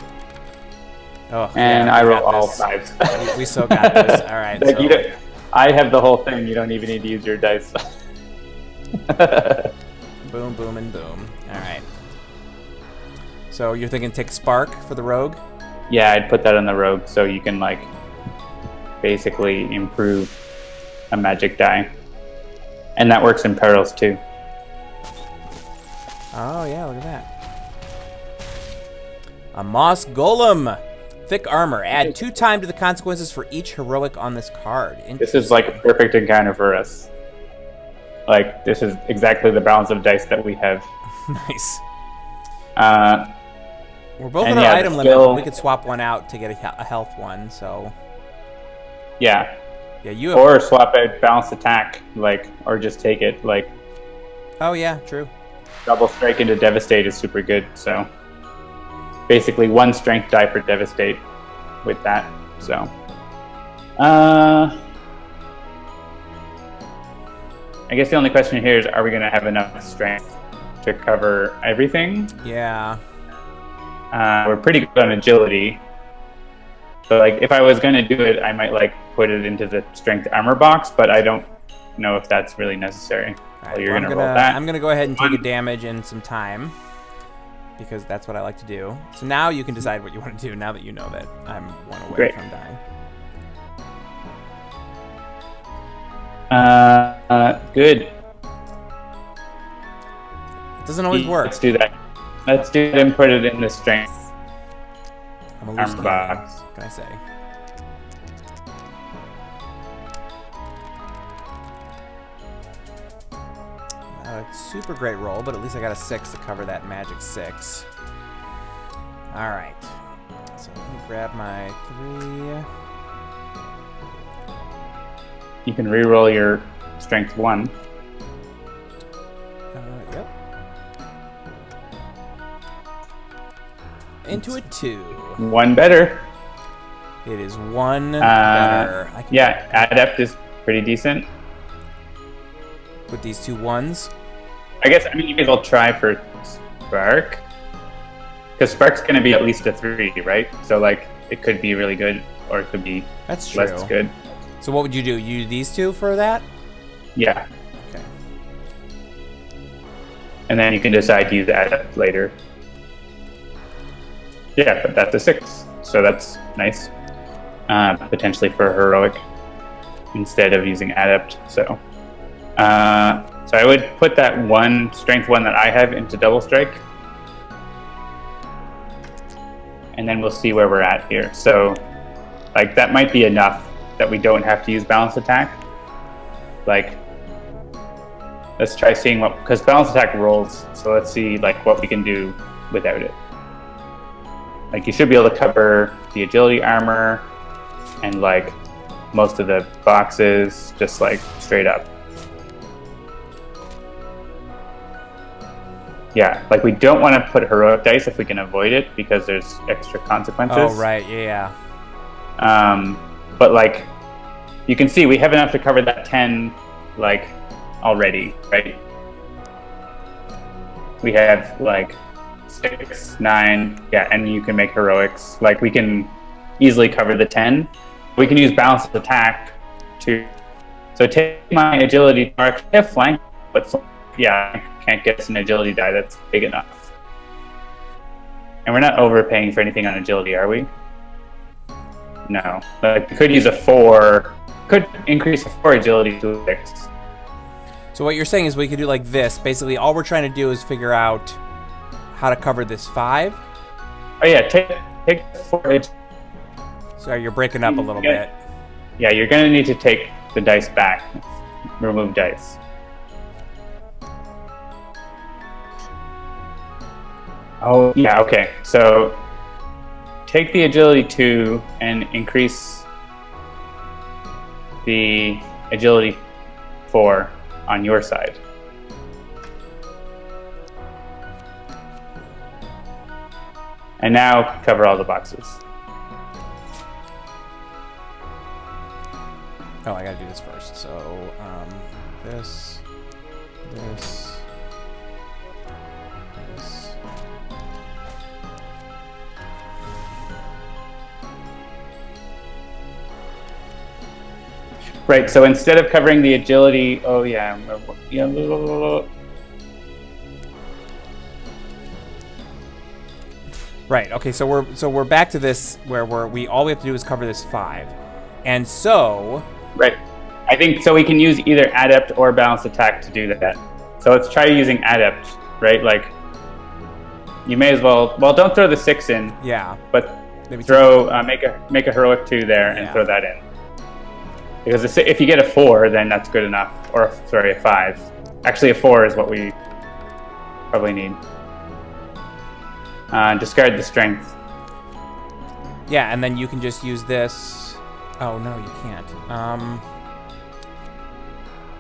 Oh, And yeah, I roll all this. fives. We, we so got this. *laughs* All right. Like, so, I have the whole thing. You don't even need to use your dice. *laughs* boom, boom, and boom. All right. So you're thinking take spark for the rogue? yeah, I'd put that on the rogue so you can like basically improve a magic die, and that works in perils too. Oh yeah, look at that. A moss golem. Thick armor. Add two time to the consequences for each heroic on this card. This is like a perfect encounter for us. Like this is exactly the balance of dice that we have. *laughs* nice. Uh, We're both yeah, our the item limit. We could swap one out to get a, a health one. So yeah, yeah, you have. or swap out balanced attack, like, or just take it. Like oh yeah, true. double strike into devastate is super good. So basically, one strength die for devastate with that. So, uh, I guess the only question here is: Are we going to have enough strength to cover everything? Yeah. Uh, we're pretty good on agility. So like if I was gonna do it, I might like put it into the strength armor box, but I don't know if that's really necessary. So you're well, I'm gonna, gonna roll that. I'm gonna go ahead and take a damage and some time because that's what I like to do. So now you can decide what you want to do. Now that you know that I'm one away Great. from dying. Uh, uh, good. It doesn't always work. Let's do that. Let's do it and put it in the strength I'm a armor box. Can I say? Not a super great roll, but at least I got a six to cover that magic six. All right. So let me grab my three. You can re-roll your strength one. Uh, yep. Into a two. One better. It is one Uh, better. Yeah, adept is pretty decent. with these two ones. I guess I mean you may as well try for spark. Because spark's gonna be at least a three, right? So like it could be really good or it could be That's true. less good. So what would you do? You these two for that? Yeah. Okay. And then you can decide to use adept later. Yeah, but that's a six. So that's nice. Uh, potentially for heroic instead of using adept. So uh, so I would put that one strength one that I have into double strike. And then we'll see where we're at here. So like that might be enough that we don't have to use balance attack. Like let's try seeing what because balance attack rolls so let's see like what we can do without it like you should be able to cover the agility armor and like most of the boxes just like straight up yeah like we don't want to put heroic dice if we can avoid it because there's extra consequences Oh right, yeah. um, but like, you can see we have enough to cover that ten, like, already, right? We have like six, nine, yeah, and you can make heroics. Like we can easily cover the ten. We can use balanced attack to. So take my agility. Or actually, flank, but yeah, I can't get an agility die that's big enough. And we're not overpaying for anything on agility, are we? No. Like, we could use a four. Could increase a four agility to a six. So what you're saying is we could do like this. Basically, all we're trying to do is figure out how to cover this five. Oh yeah, take take four. ag- So you're breaking up a little Yeah. bit. Yeah, you're gonna need to take the dice back. Remove dice. Oh yeah, okay. So take the agility two and increase the agility four on your side. And now cover all the boxes. Oh, I gotta do this first. So, um, this, this. Right, so instead of covering the agility, oh yeah, yeah, Right. Okay. So we're so we're back to this where we're we all we have to do is cover this five, and so right. I think so. We can use either adept or balanced attack to do that. So let's try using adept, right? Like you may as well. Well, don't throw the six in, yeah, but maybe throw uh, make a make a heroic two there and Yeah. throw that in. Because if you get a four, then that's good enough. Or sorry, a five. Actually, a four is what we probably need. Uh, discard the strength. yeah, and then you can just use this. Oh no, you can't. Um,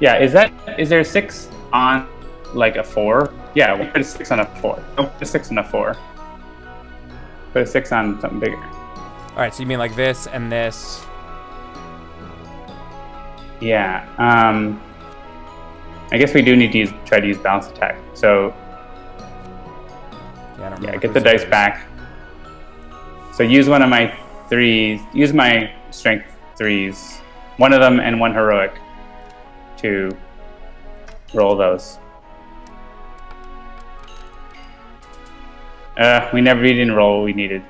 Yeah, is that is there a six on like a four? Yeah, we put a six on a four. Don't put a six on a four. Put a six on something bigger. all right. So you mean like this and this? Yeah. Um, I guess we do need to use, try to use balance attack. So Yeah, yeah, get the dice is. back. So use one of my threes. Use my strength threes. One of them and one heroic to roll those. Uh, we never didn't roll what we needed.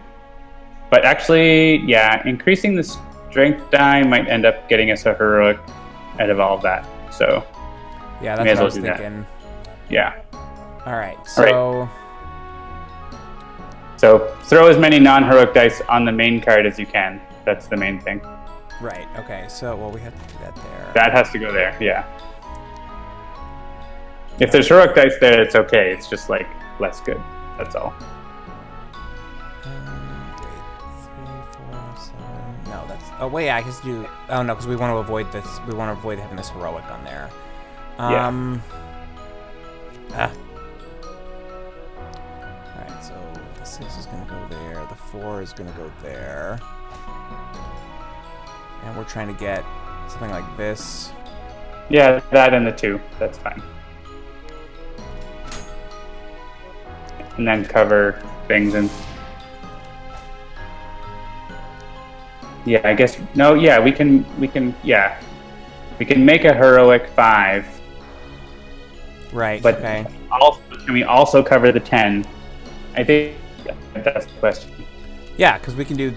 But actually, yeah, increasing the strength die might end up getting us a heroic out of all of that. So Yeah, that's what I was do that. thinking. yeah. All right. So right. So throw as many non-heroic dice on the main card as you can. That's the main thing. right. Okay. So well, we have to do that there. That has to go there. Yeah. If there's heroic dice there, it's okay. It's just like less good. That's all. Oh wait, I guess do. Oh no, because we want to avoid this. We want to avoid having this heroic on there. Yeah. Um. Ah. All right, so the six is gonna go there. The four is gonna go there. And we're trying to get something like this. Yeah, that and the two. That's fine. And then cover things and. Yeah, I guess no. Yeah, we can. We can. Yeah, we can make a heroic five. Right. But okay. also, can we also cover the ten? I think that's the question. Yeah, because we can do.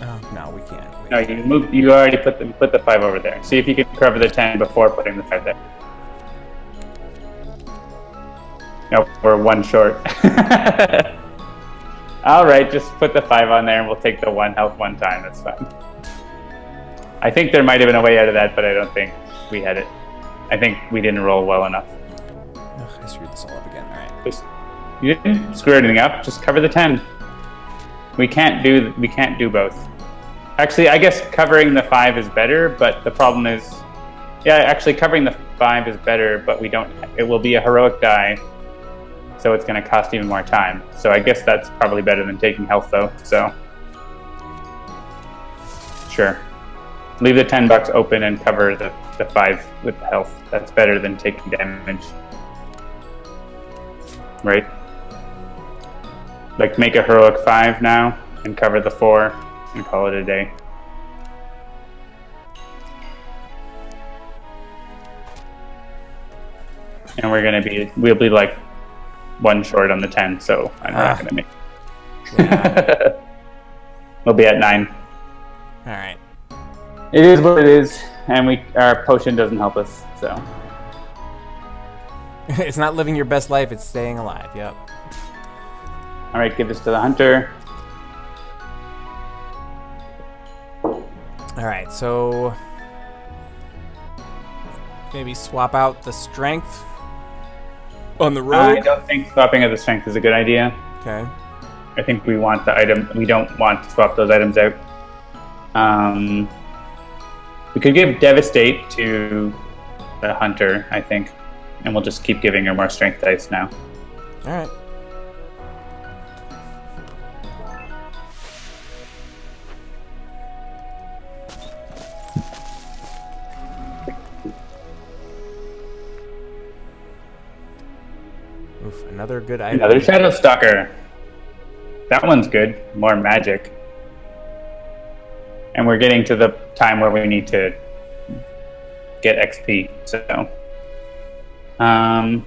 Oh no, we can't. No, you move. You already put the put the five over there. See if you can cover the ten before putting the five there. No, we're one short. *laughs* All right, just put the five on there, and we'll take the one health one time. That's fine. I think there might have been a way out of that, but I don't think we had it. I think we didn't roll well enough. Ugh, I screwed this all up again. All right. Just you didn't screw anything up. Just cover the ten. We can't do we can't do both. Actually, I guess covering the five is better, but the problem is, yeah, actually covering the five is better, but we don't. It will be a heroic die, so it's going to cost even more time. So I guess that's probably better than taking health, though. So sure, leave the ten box open and cover the the five with the health. That's better than taking damage, right? Like make a heroic five now and cover the four and call it a day. And we're gonna be we'll be like one short on the ten, so I'm Ah. not gonna make. Yeah. *laughs* we'll be at nine. all right. It is what it is, and we our potion doesn't help us. So *laughs* it's not living your best life; it's staying alive. Yep. all right, give this to the hunter. All right. So maybe swap out the strength on the rogue? I don't think swapping of the strength is a good idea. Okay. I think we want the item. We don't want to swap those items out. Um, we could give Devastate to the Hunter, I think, and we'll just keep giving her more Strength dice now. All right. Another good item. Another Shadow Stalker. That one's good. More magic. And we're getting to the time where we need to get XP. So, um,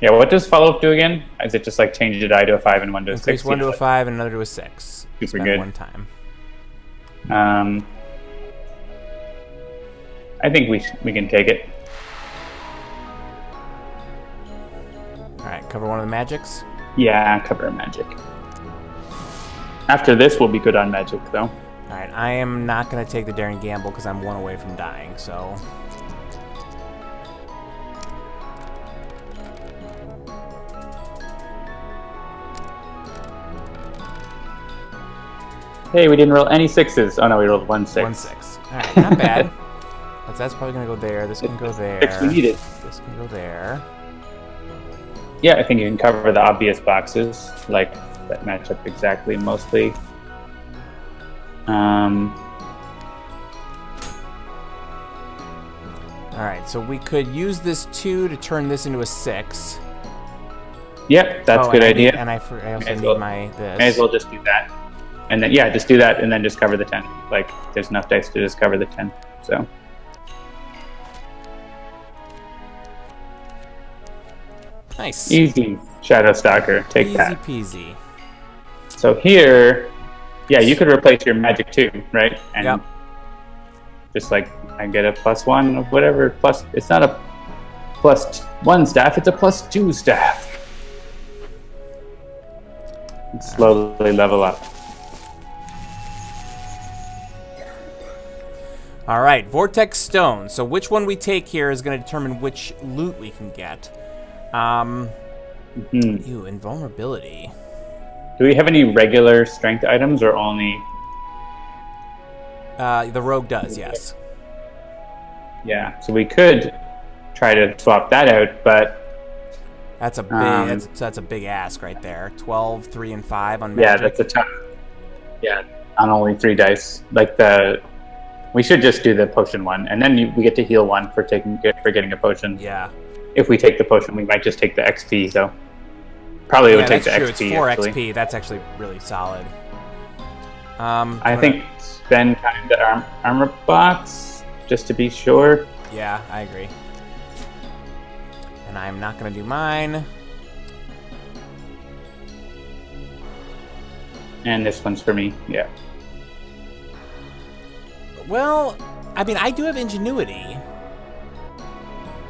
yeah. What does follow up do again? Is it just like change the die to a five and one to a Increase six? one to a five and another to a six. Super Spend good. one time. Um, I think we sh- we can take it. All right, cover one of the magics. Yeah, cover a magic. After this, we'll be good on magic, though. All right, I am not going to take the daring gamble because I'm one away from dying. So Hey, we didn't roll any sixes. Oh no, we rolled one six. one six. All right, not bad. *laughs* That's, that's probably going to go there. This can go there. Six we needed. This can go there. Yeah, I think you can cover the obvious boxes, like that match up exactly mostly. Um, All right, so we could use this two to turn this into a six. yep, that's Oh, a good and I idea. need- and I, for, I also May need well- my this. May as well just do that, and then yeah, just do that, and then just cover the ten. Like, there's enough dice to just cover the ten. So Nice. easy, Shadow Stalker, take Easy that. peasy. So here, yeah, you could replace your magic too, right? And Yep. just like I get a plus one of whatever plus. It's not a plus one staff; it's a plus two staff. And slowly level up. All right, Vortex Stone. So which one we take here is going to determine which loot we can get. Um, Hmm. ew, invulnerability. Do we have any regular strength items, or only? Uh, the rogue does, yes. Yeah, so we could try to swap that out, but That's a big. Um, that's, that's a big ask right there. 12, 3, and five on magic. yeah, that's a tough. Yeah, on only three dice. Like the, we should just do the potion one, and then you, we get to heal one for taking for getting a potion. yeah. If we take the potion, we might just take the XP though. Probably Yeah, would take the true. XP. it's four actually. XP. That's actually really solid. Um, I think spend time to arm, armor box just to be sure. Yeah, I agree. And I'm not gonna do mine. And this one's for me. Yeah. Well, I mean, I do have ingenuity.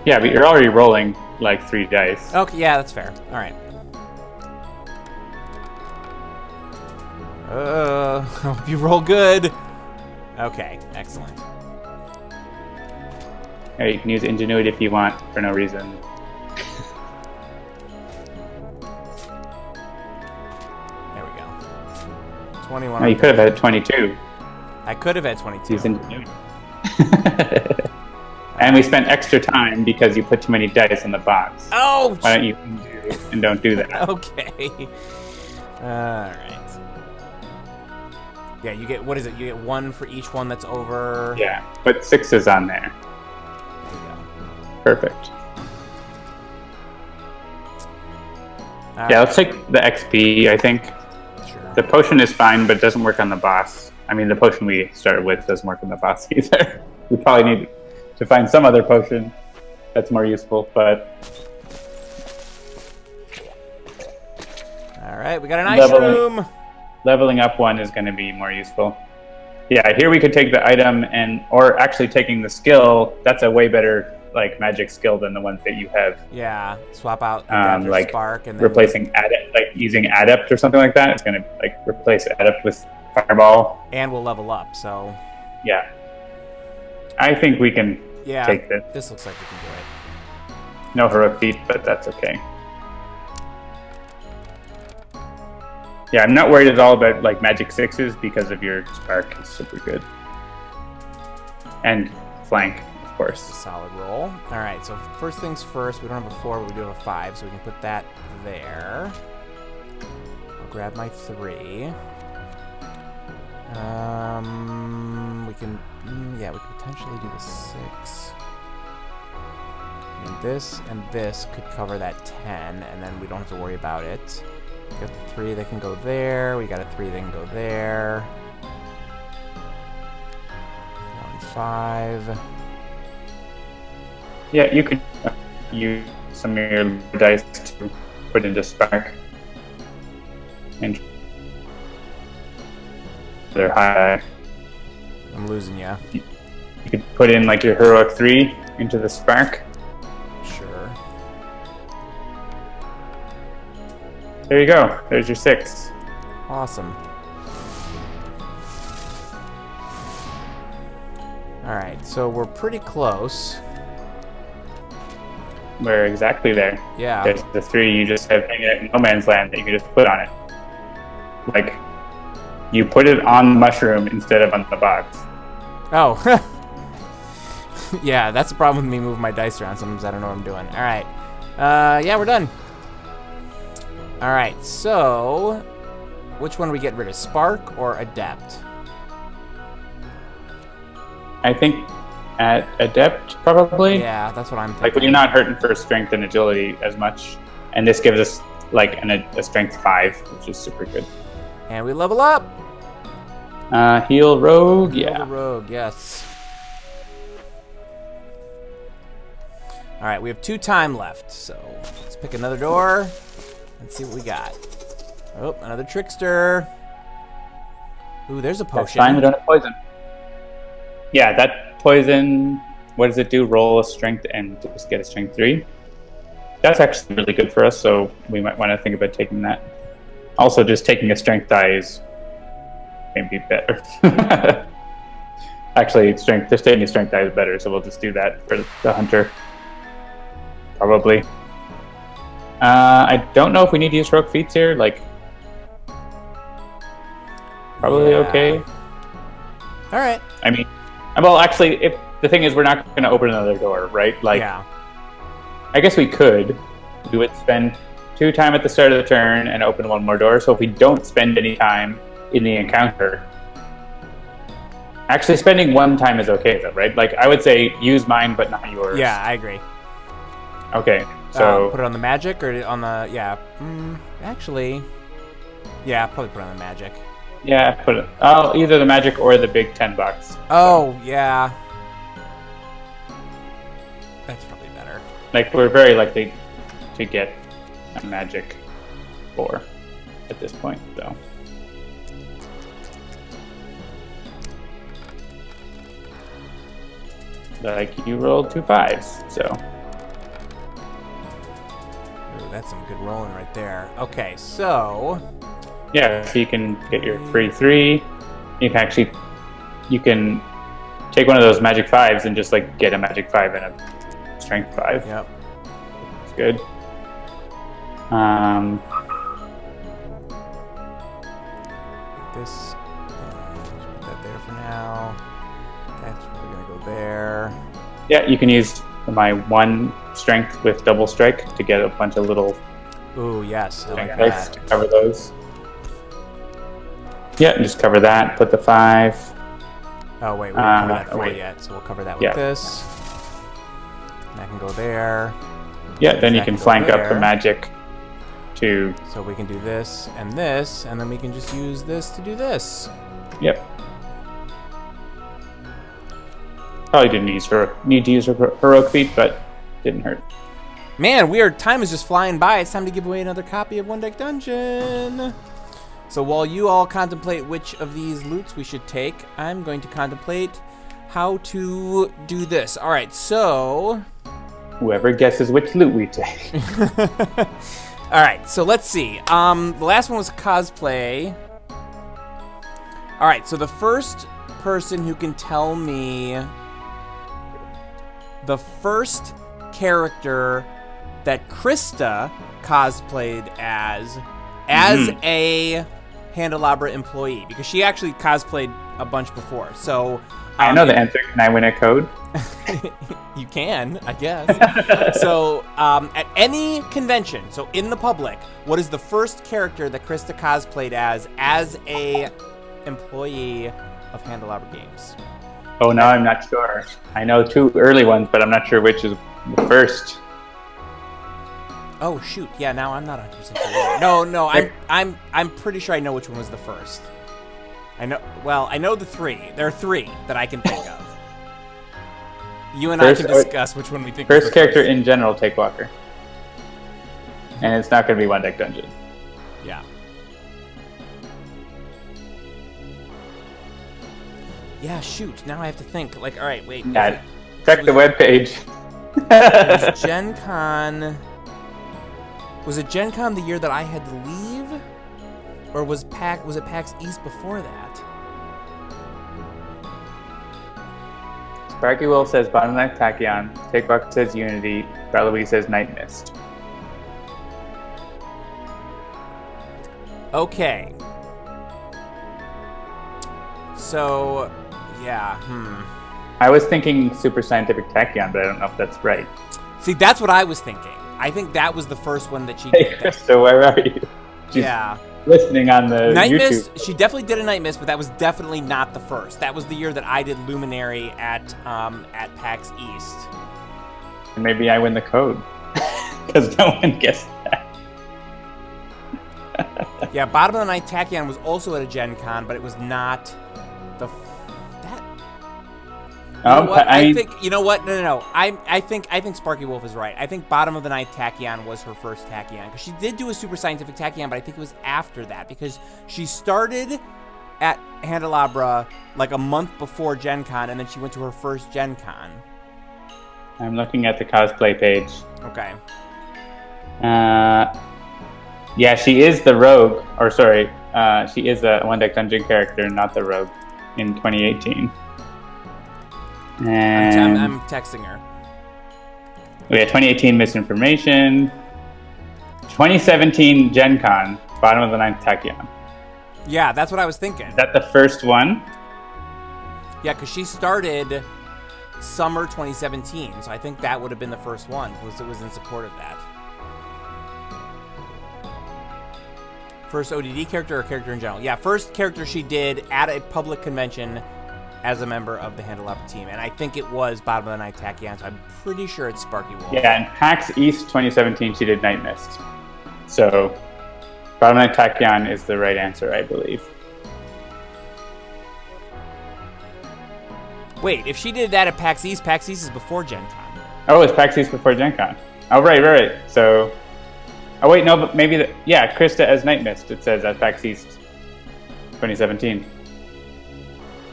Yeah, but you're already rolling like three dice. Okay, yeah, that's fair. All right. Uh, *laughs* hope you roll good. Okay, excellent. Or you can use ingenuity if you want for no reason. *laughs* There we go. 21. Oh, you could have had 22. I could have had 22. Use ingenuity. *laughs* and we spent extra time because you put too many dice in the box. Oh, Why don't you undo and don't do that? *laughs* okay. All right. Yeah, you get what is it? You get one for each one that's over. Yeah, but six is on there. There you go. Perfect. All Yeah, right, let's take the XP, I think. sure. The potion is fine, but it doesn't work on the boss. I mean, the potion we started with doesn't work on the boss *laughs* either. we probably need to find some other potion that's more useful, but All right, we got an ice Level- room. leveling up one is going to be more useful. Yeah, here we could take the item and, or actually taking the skill. That's a way better like magic skill than the ones that you have. Yeah, swap out the Um, like spark and then Replacing adept, like using adept or something like that. It's going to like replace adept with fireball. and we'll level up. So Yeah, I think we can yeah, take this. this looks like we can do it. No heroic feat, but that's okay. Yeah, I'm not worried at all about like magic sixes because of your spark. It's super good. And flank, of course. Solid roll. All right, so first things first, we don't have a four, but we do have a five, so we can put that there. I'll grab my three. Um, we can, mm, yeah, we could potentially do the six. Mean, this and this could cover that 10, and then we don't have to worry about it. We got the three that can go there. We got a three that can go there. One, five. Yeah, you could uh, use some of your dice to put into spark. And they're high. I'm losing ya. You could put in like your heroic three into the spark. Sure. There you go. There's your six. Awesome. Alright, so we're pretty close. We're exactly there. Yeah. There's the three you just have hanging out in no man's land that you can just put on it. Like, you put it on the mushroom instead of on the box. Oh. *laughs* yeah, that's the problem with me moving my dice around. Sometimes I don't know what I'm doing. Alright. Uh, yeah, we're done. Alright, so... Which one we get rid of? Spark or Adept? I think at Adept, probably. Yeah, that's what I'm thinking. Like, when you're not hurting for strength and agility as much. And this gives us, like, an, a strength five, which is super good. And we level up! Uh, heal rogue, Kill yeah. rogue, yes. Alright, we have two time left, so let's pick another door and see what we got. Oh, another trickster. Ooh, there's a potion. fine, we don't have poison. Yeah, that poison, what does it do? Roll a strength and just get a strength three. That's actually really good for us, so we might want to think about taking that. Also, just taking a strength die is maybe better. *laughs* actually, strength, just taking a strength die is better, so we'll just do that for the hunter. Probably. Uh, I don't know if we need to use rogue feats here. Like, probably Yeah. okay. Alright. I mean, well, actually, if the thing is, we're not going to open another door, right? Like, yeah. I guess we could. We would spend two time at the start of the turn and open one more door. So if we don't spend any time in the encounter, actually spending one time is okay, though, right? Like, I would say use mine, but not yours. Yeah, I agree. Okay. So So put it on the magic or on the yeah. Mm, actually, yeah, probably put it on the magic. yeah, put it. Oh, either the magic or the big ten box. Oh yeah. That's probably better. Like, we're very likely to get a magic four at this point, so. Like you rolled two fives, so Ooh, that's some good rolling right there. Okay, so yeah, so you can get your free three. You can actually, you can take one of those magic fives and just like get a magic five and a strength five. yep. It's good. Um, Like this. Put that there for now. That's probably gonna go there. yeah, you can use my one strength with double strike to get a bunch of little Ooh, yes, I like that. to cover those. Yeah, just cover that. Put the five. Oh wait, we cover Uh, that four yet, so we'll cover that with Yeah. this. And that can go there. Yeah, then you can flank up the magic to. So we can do this and this, and then we can just use this to do this. Yep. Probably didn't use her need to use her heroic feat, but didn't hurt. Man, weird. Time is just flying by. It's time to give away another copy of One Deck Dungeon. So while you all contemplate which of these loots we should take, I'm going to contemplate how to do this. All right, so. Whoever guesses which loot we take. *laughs* all right, so let's see. Um, the last one was cosplay. All right, so the first person who can tell me the first character that Krista cosplayed as as Mhm. a Handelabra employee because she actually cosplayed a bunch before. So I um, know the answer. Can I win a code? *laughs* you can, I guess. *laughs* so, um, at any convention, so in the public, what is the first character that Krista cosplayed as as a employee of Handelabra Games? Oh, now I'm not sure. I know two early ones, but I'm not sure which is the first. Oh shoot! Yeah, now I'm not 100 percent sure. No, no, I'm I'm I'm pretty sure I know which one was the first. I know. Well, I know the three. There are three that I can think of. You and First- I can uh, discuss which one we think. First character first. in general, Take Walker. And it's not going to be one deck dungeon. Yeah. Yeah, shoot. Now I have to think. Like, all right, wait. Yeah, check the webpage. was *laughs* Gen Con. Was it Gen Con the year that I had to leave? Or was PAX was it PAX East before that? Sparky Wolf says Bottom Left Tachyon. Take Walker says Unity. Bartleby says Night Mist. Okay. So, yeah, hmm. I was thinking Super Scientific Tachyon, but I don't know if that's right. See, that's what I was thinking. I think that was the first one that she Hey, *laughs* did. Krista, where are you? She's yeah. Listening on the Night YouTube. Mist, she definitely did a Night Mist, but that was definitely not the first. That was the year that I did Luminary at um, at PAX East. And maybe I win the code. *laughs* Because no one guessed that. Yeah, Bottom of the Ninth Tachyon was also at a Gen Con, but it was not the f- that. You know? I think you know what? No, no, no. I I think I think Sparky Wolf is right. I think Bottom of the Ninth Tachyon was her first Tachyon because she did do a super scientific Tachyon, but I think it was after that because she started at Handelabra like a month before Gen Con, and then she went to her first Gen Con. I'm looking at the cosplay page. Okay. Uh, yeah, she is the rogue, or sorry, uh, she is a one deck dungeon character, not the rogue, in 2018. I'm, And I'm, I'm texting her. we had 2018 misinformation, 2017 Gen Con, bottom of the ninth Tachyon. Yeah, that's what I was thinking. Is that the first one? Yeah, because she started summer 2017, so I think that would have been the first one. Was it was in support of that? First ODD character or character in general? Yeah, first character she did at a public convention as a member of the Handelabra team, and I think it was Bottom of the Ninth Tachyon, so I'm pretty sure it's Sparky Wolf. Yeah, in PAX East 2017, she did Night Mist. So, bottom of the Ninth Tachyon is the right answer, I believe. Wait, if she did that at PAX East, PAX East is before Gen Con. Oh, it's PAX East before Gen Con. Oh, right, right, right. So, oh wait, no, but maybe the yeah, Krista as Night Mist. It says at PAX East, 2017.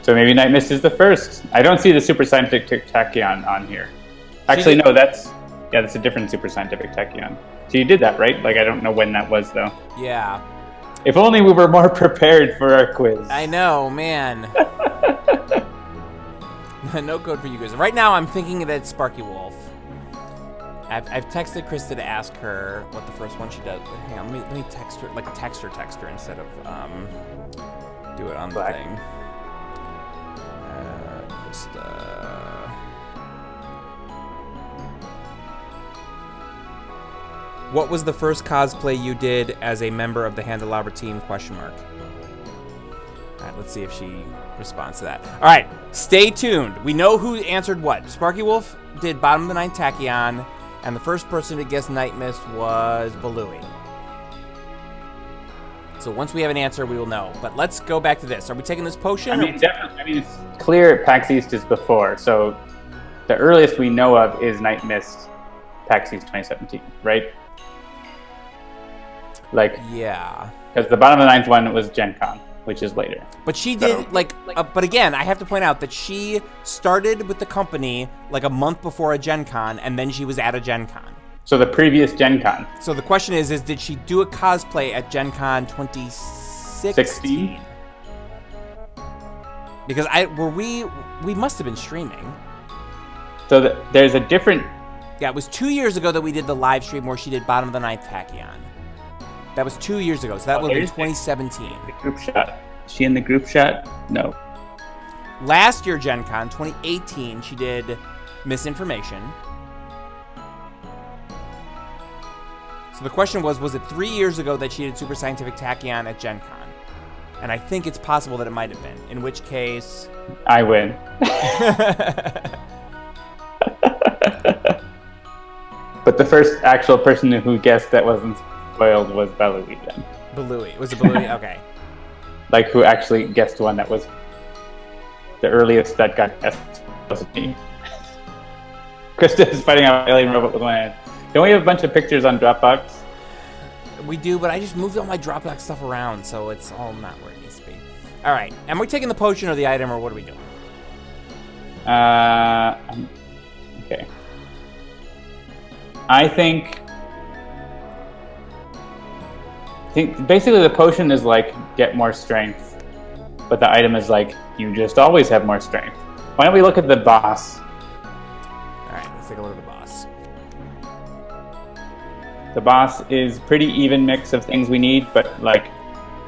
So maybe Night Mist is the first. I don't see the Super Scientific Tachyon on here. Actually, no, that's yeah, that's a different Super Scientific Tachyon. So you did that right? Like I don't know when that was though. Yeah, If only we were more *laughs* prepared for our quiz. I know, man. *laughs* *laughs* no code for you guys. Right now, I'm thinking that it's Sparky Wolf. I've, I've texted Krista to ask her what the first one she does. Hang on, let me, let me text her, like text her, text her instead of um, do it on the thing. Uh, Krista. What was the first cosplay you did as a member of the Handelabra team? Question mark. All right, let's see if she responds to that. All right, stay tuned. We know who answered what. Sparky Wolf did Bottom of the Ninth Tachyon, and the first person to guess Night Mist was Balooey. So once we have an answer, we will know. But let's go back to this. Are we taking this potion? I mean, definitely. I mean, it's clear PAX East is before. So the earliest we know of is Night Mist, PAX East 2017, right? Like, yeah. because the bottom of the ninth one was Gen Con, which is later. But she did So- like, uh, but again, I have to point out that she started with the company like a month before a Gen Con, and then she was at a Gen Con. So the previous Gen Con, So the question is, is did she do a cosplay at Gen Con 2016? 16? Because I were we we must have been streaming. so the, there's a different. Yeah, it was two years ago that we did the live stream where she did Bottom of the Ninth Tachyon. That was two years ago, so that Oh, would have been 2017. The group shot. Is she in the group shot? No. Last year, Gen Con, 2018, she did misinformation. So the question was, was it three years ago that she did Super Scientific Tachyon at Gen Con? And I think it's possible that it might have been. In which case, I win. *laughs* But the first actual person who guessed that wasn't spoiled was Baloo then. Balooey. Was it Balooey? *laughs* Okay. Like who actually guessed one that was the earliest that got guessed was *laughs* me. Krista is fighting out alien robot with one hand. Don't we have a bunch of pictures on Dropbox? We do, but I just moved all my Dropbox stuff around, so it's all not where it needs to be. All right. Am we taking the potion or the item, or what are we doing? Uh, um, okay. I think. I think basically the potion is like get more strength, but the item is like you just always have more strength. Why don't we look at the boss? All right. Let's take a look at the boss. The boss is pretty even mix of things we need, but like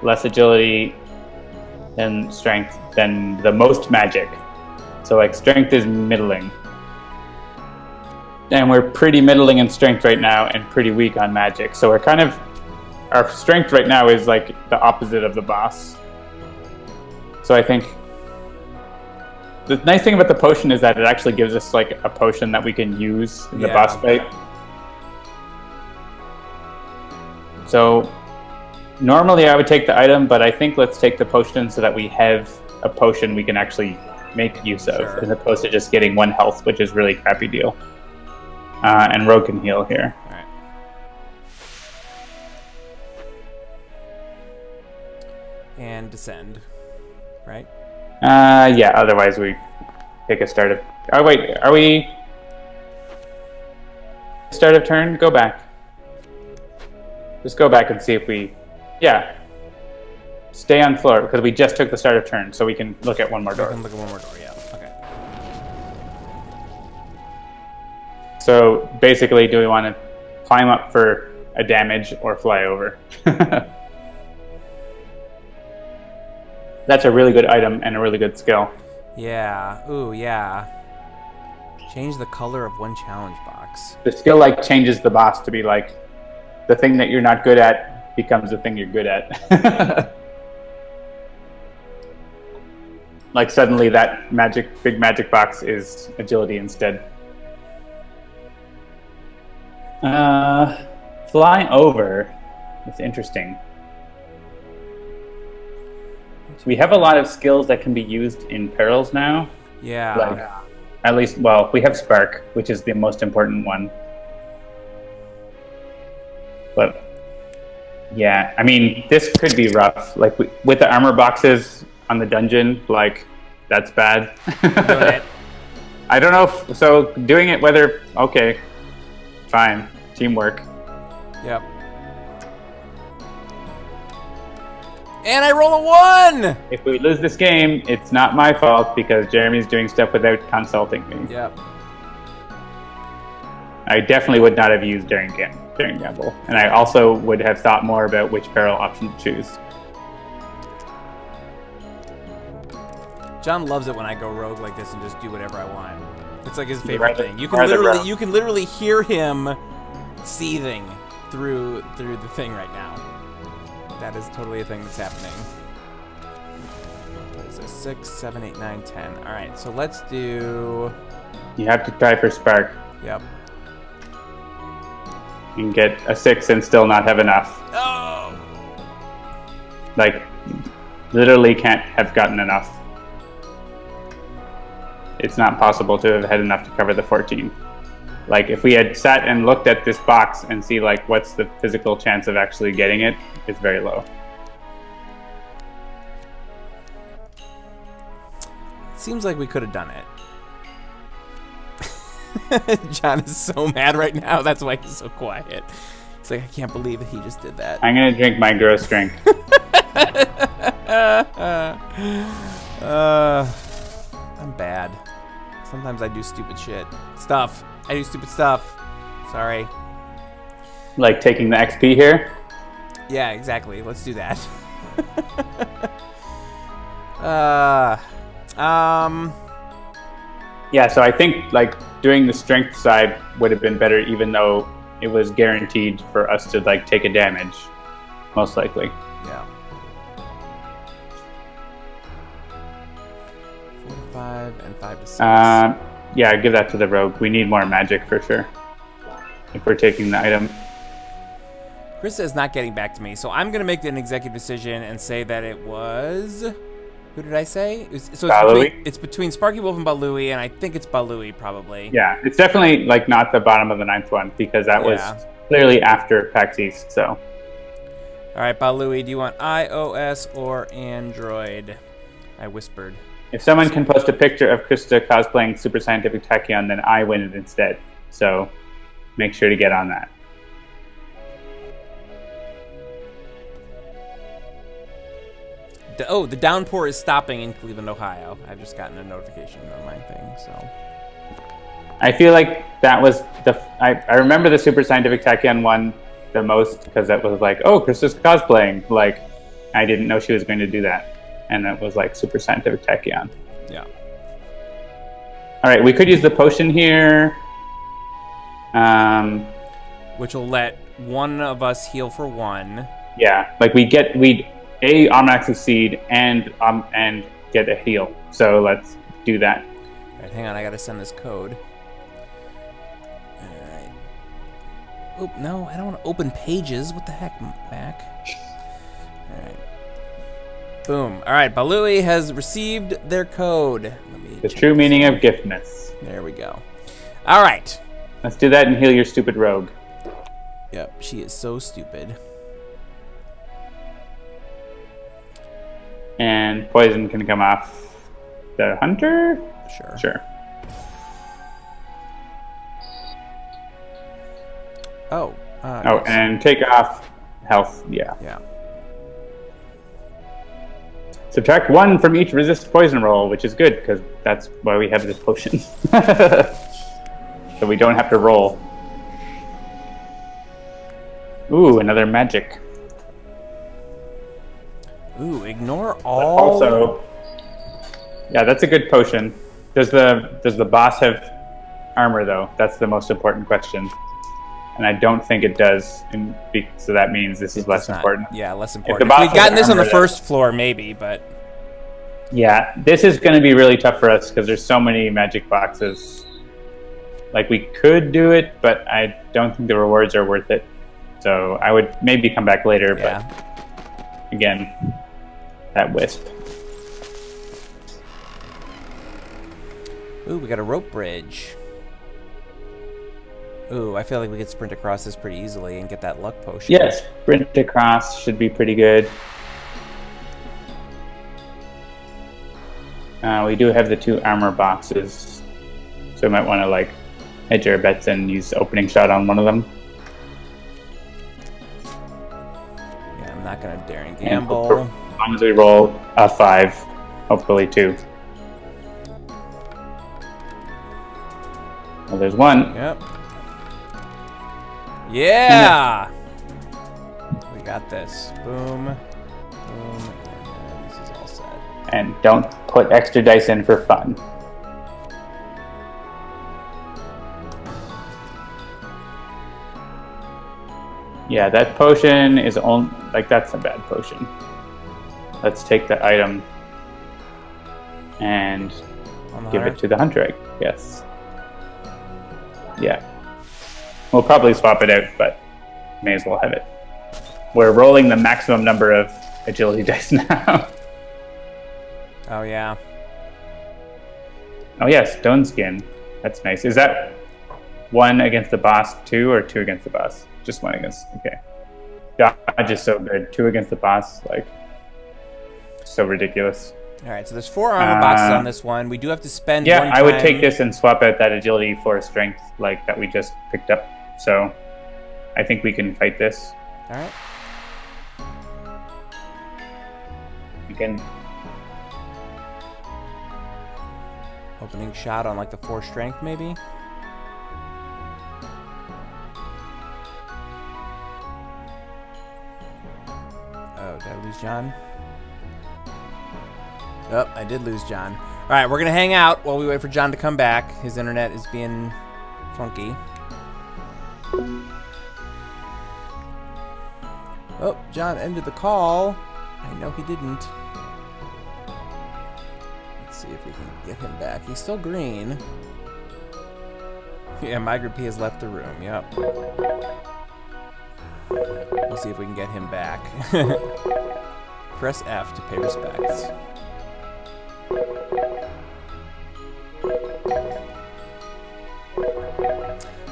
less agility than strength than the most magic. So like strength is middling. And we're pretty middling in strength right now and pretty weak on magic. So we're kind of our strength right now is like the opposite of the boss. So I think the nice thing about the potion is that it actually gives us like a potion that we can use in the Yeah. boss fight. So normally I would take the item, but I think let's take the potion so that we have a potion we can actually make use of, Sure. as opposed to just getting one health, which is really crappy deal. Uh, and Rogue can heal here. Right. And descend. Right? Uh, yeah. Otherwise, we take a start of. Oh wait, are we? Start of turn. Go back. Just go back and see if we. Yeah. Stay on floor because we just took the start of turn, so we can look at one more We door. can look at one more door. Yeah. Okay. So basically, do we want to climb up for a damage or fly over? *laughs* That's a really good item and a really good skill. Yeah. Ooh, yeah. Change the color of one challenge box. The skill like changes the boss to be like the thing that you're not good at becomes the thing you're good at. *laughs* like suddenly that magic big magic box is agility instead. Uh, flying over. It's interesting. We have a lot of skills that can be used in perils now. Yeah. Like, at least, well, we have Spark, which is the most important one. But yeah, I mean, this could be rough. Like wi- with the armor boxes on the dungeon, like that's bad. *laughs* I don't know. If, so doing it, whether okay, fine, teamwork. Yep. And I roll a one. If we lose this game, it's not my fault because Jeremy's doing stuff without consulting me. Yep. I definitely would not have used during gam- during gamble, and I also would have thought more about which barrel option to choose. John loves it when I go rogue like this and just do whatever I want. It's like his favorite rather- thing. You can literally you can literally hear him seething through through the thing right now. That is totally a thing that's happening. What is this? Six, seven, eight, nine, ten. All right, so let's do. You have to try for spark. Yep. You can get a six and still not have enough. Oh. Like, literally can't have gotten enough. It's not possible to have had enough to cover the 14. Like, if we had sat and looked at this box and see, like, what's the physical chance of actually getting it, it's very low. Seems like we could have done it. *laughs* John is so mad right now. That's why he's so quiet. He's like, I can't believe that he just did that. I'm gonna drink my gross drink. *laughs* uh, I'm bad. Sometimes I do stupid shit. Stuff. I do stupid stuff. Sorry. like, taking the XP here. Yeah, exactly. Let's do that. *laughs* uh, um. Yeah, so I think like doing the strength side would have been better, even though it was guaranteed for us to like take a damage, most likely. Yeah. Four, five, and five to six. Uh, yeah, give that to the rogue. We need more magic for sure. If we're taking the item. Krista is not getting back to me, so I'm gonna make an executive decision and say that it was. Who did I say? It was, so it's between, it's between Sparky Wolf and Balui, and I think it's Balui probably. Yeah, it's definitely like not the bottom of the ninth one because that Yeah. was clearly after PAX East. So All right, Balui, do you want iOS or Android? I whispered. if someone can post a picture of Krista cosplaying Super Scientific Tachyon, then I win it instead. So make sure to get on that. The, oh, the downpour is stopping in Cleveland, Ohio. I've just gotten a notification on my thing, so. I feel like that was the. I, I remember the Super Scientific Tachyon one the most because that was like, oh, Krista's cosplaying. Like, I didn't know she was going to do that, and that was like Super Scientific Tachyon. Yeah. All right, we could use the potion here. Um, Which will let one of us heal for one. yeah, like we get we a Omnax succeed and um and get a heal. So let's do that. All right, hang on, I gotta send this code. All right. Oop, no, I don't want to open pages. What the heck, Mac? All right. Boom. All right, Balui has received their code. Let me. The true meaning out. of giftness. There we go. All right. Let's do that and heal your stupid rogue. Yep, she is so stupid. And poison can come off the hunter. Sure. Sure. Oh. Uh, Oh, yes. and take off health. Yeah. yeah. Subtract one from each resist poison roll, which is good because that's why we have this potion. *laughs* so we don't have to roll. Ooh, another magic. Ooh, ignore all. Also, yeah, that's a good potion. Does the does the boss have armor though? That's the most important question. And I don't think it does. And be, so that means this is less not- important. Yeah, less important. If, boss we've gotten this on the first floor, maybe, but Yeah, this is going to be really tough for us because there's so many magic boxes. Like we could do it, but I don't think the rewards are worth it. So I would maybe come back later. yeah. But again, that wisp. Ooh, we got a rope bridge. Ooh, I feel like we could sprint across this pretty easily and get that luck potion. Yes, sprint across should be pretty good. Uh, we do have the two armor boxes, so we might want to like hedge our bets and use opening shot on one of them. Yeah, not gonna daring And gamble. As long as we roll a five, hopefully two. Well, there's one. Yep. Yeah! We got this. Boom. Boom. And this is all set. And don't put extra dice in for fun. Yeah, that potion is on like that's a bad potion. Let's take the item and give it to the hunter, I guess. Yeah. We'll probably swap it out, but may as well have it. We're rolling the maximum number of agility *laughs* dice now. Oh, yeah. oh yeah, stone skin. That's nice. Is that one against the boss, two, or two against the boss? Just one against. Okay. Dodge is so good. Two against the boss, like so ridiculous. All right, so there's four armor boxes Uh, on this one. We do have to spend Yeah, I would take this and swap out that agility for a strength, like that we just picked up. So, I think we can fight this. All right. We can. Opening shot on like the four strength, maybe? Oh, lose John? Oh, I did lose John. All right, we're gonna hang out while we wait for John to come back. His internet is being funky. Oh, John ended the call. I know he didn't. Let's see if we can get him back. He's still green. *laughs* Yeah, Migrant P has left the room. Yep. We'll see if we can get him back. *laughs* Press F to pay respects.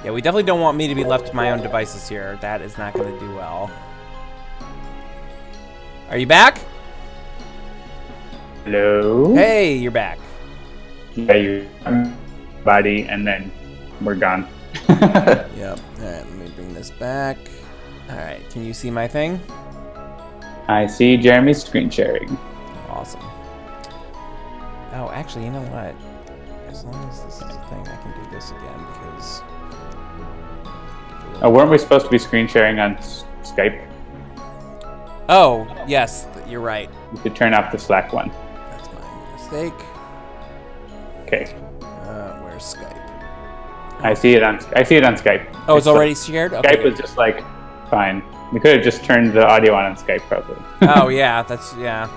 Yeah, we definitely don't want me to be left to my own devices here. That is not going to do well. Are you back? Hello. Hey, you're back. Yeah, you body, and then we're gone. *laughs* Yep. All right, let me bring this back. All right, can you see my thing? I see Jeremy's screen sharing. Awesome. Oh, actually, you know what? As long as this is a thing, I can do this again because. Oh, weren't we supposed to be screen sharing on Skype? Oh, yes, you're right. You could turn off the Slack one. That's my mistake. Okay. Uh, where's Skype? I see it on. I see it on Skype. Oh, it's like- already shared. Okay. Skype was just like fine. We could have just turned the audio on on Skype, probably. *laughs* oh *laughs* yeah, that's yeah.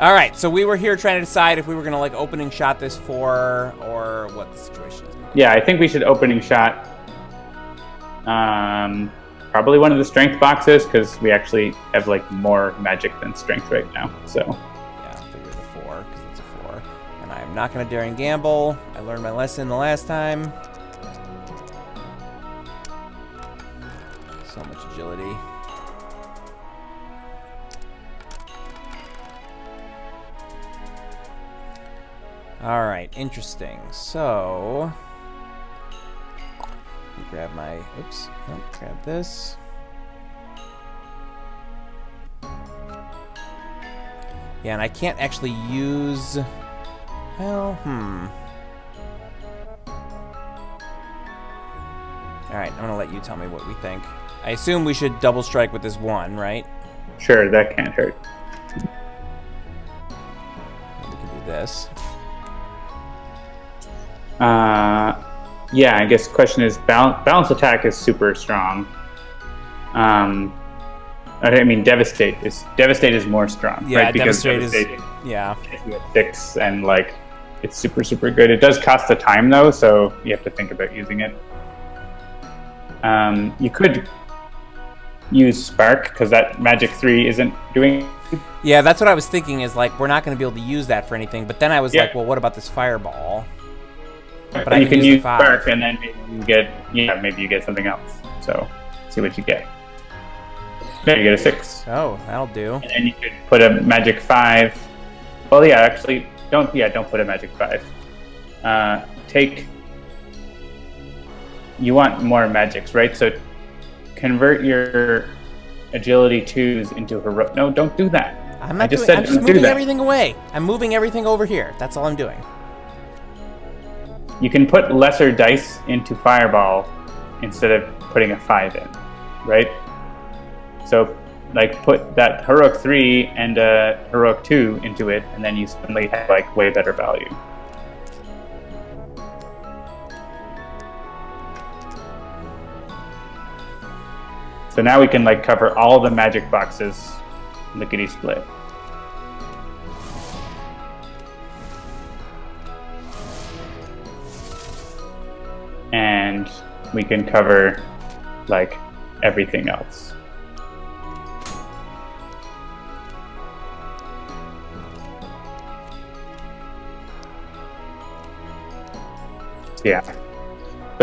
All right, so we were here trying to decide if we were gonna like opening shot this for or what the situation is. yeah, I think we should opening shot. Um, probably one of the strength boxes because we actually have like more magic than strength right now. So Yeah, figure the four because it's a four, and I'm not gonna dare and gamble. I learned my lesson the last time. Agility. All right, interesting. So, grab my. Oops. Oh, grab this. Yeah, and I can't actually use. Well, hmm. All right, I'm gonna let you tell me what we think. I assume we should double strike with this one, right? sure, that can't hurt. We can do this. Uh, yeah, I guess the question is balance, balance attack is super strong. Um, I mean, devastate is devastate is more strong, Yeah, right? Because Devastate is- Yeah. six and like it's super super good. It does cost a time though, so you have to think about using it. Um, you could use spark because that magic three isn't doing. Yeah, that's what I was thinking. Is like we're not gonna be able to use that for anything. But then I was Yeah. like, well, what about this fireball? But, I you can can use use five. spark and then maybe you get yeah maybe you get something else. So see what you get. There you get a six. Oh, that'll do. And then you could put a magic five. Well, yeah, actually, don't yeah, don't put a magic five. Uh, take. You want more magics, right? So convert your agility twos into hero. No, don't do that. I'm I not just doing. said I'm just moving everything away. I'm moving everything over here. That's all I'm doing. You can put lesser dice into fireball instead of putting a five in, right? So, like, put that heroic three and a heroic two into it, and then you suddenly have like way better value. So now we can like cover all the magic boxes lickety split. And we can cover like everything else. Yeah.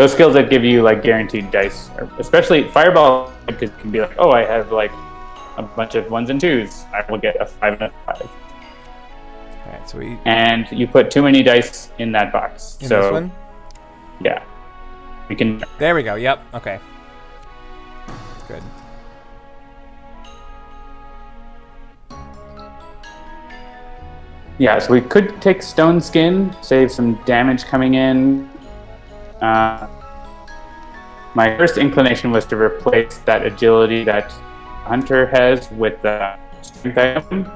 Those skills that give you like guaranteed dice, especially fireball, because it can be like, oh, I have like a bunch of ones and twos. I will get a five and a five. All right, so we And you put too many dice in that box. in so this one. yeah, we can. There we go. Yep. Okay. Good. Yeah, so we could take stone skin, save some damage coming in. Uh, my first inclination was to replace that agility that Hunter has with the strength item,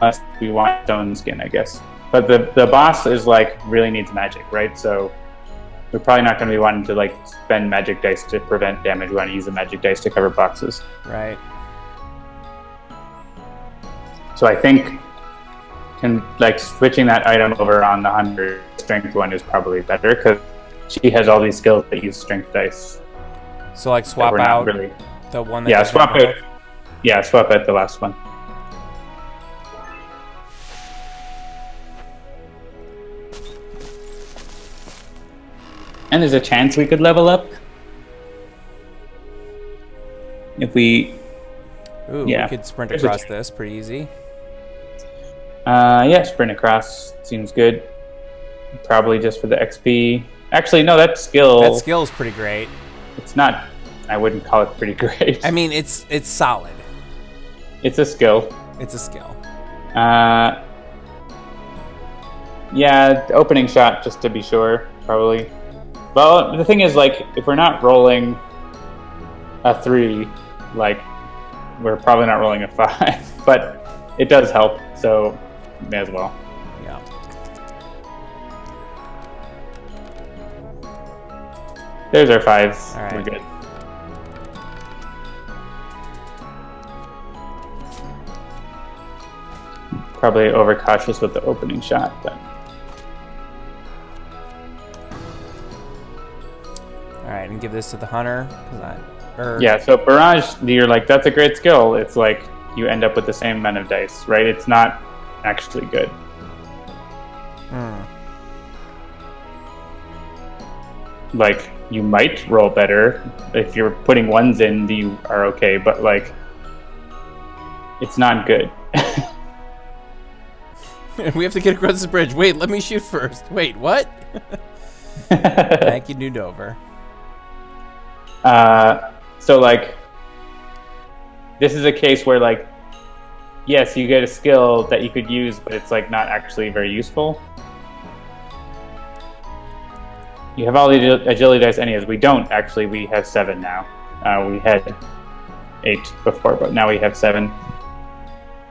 unless we want stone skin, I guess. But the the boss is like really needs magic, right? So we're probably not going to be wanting to like spend magic dice to prevent damage. We want to use the magic dice to cover boxes. Right. So I think can like switching that item over on the hunter strength one is probably better because she has all these skills that use strength dice. So like swap out really. the one that Yeah, swap it. Yeah, swap out the last one. And there's a chance we could level up. If we, Ooh, Yeah. we could sprint There's across this pretty easy. uh, yeah, sprint across seems good. Probably just for the XP. Actually, no, that skill. That skill is pretty great. It's not. I wouldn't call it pretty *laughs* great. I mean, it's it's solid. it's a skill. It's a skill. Uh, yeah, opening shot just to be sure, probably. Well, the thing is, like, if we're not rolling a three, like, we're probably not rolling a *laughs* five, but it does help, so may as well. There's our fives. All right. We're good. Probably overcautious with the opening shot, but All right, and give this to the hunter. I, or, yeah. So barrage, you're like that's a great skill. It's like you end up with the same amount of dice, right? It's not actually good. Hmm. Like you might roll better if you're putting ones in. You are okay, but like it's not good. *laughs* we have to get across the bridge. Wait, let me shoot first. Wait, what? *laughs* Thank you, New Dover. Uh, so like, this is a case where like, yes, you get a skill that you could use, but it's like not actually very useful. You have all the agility dice anyways. We don't actually. We have seven now. Uh, we had eight before, but now we have seven.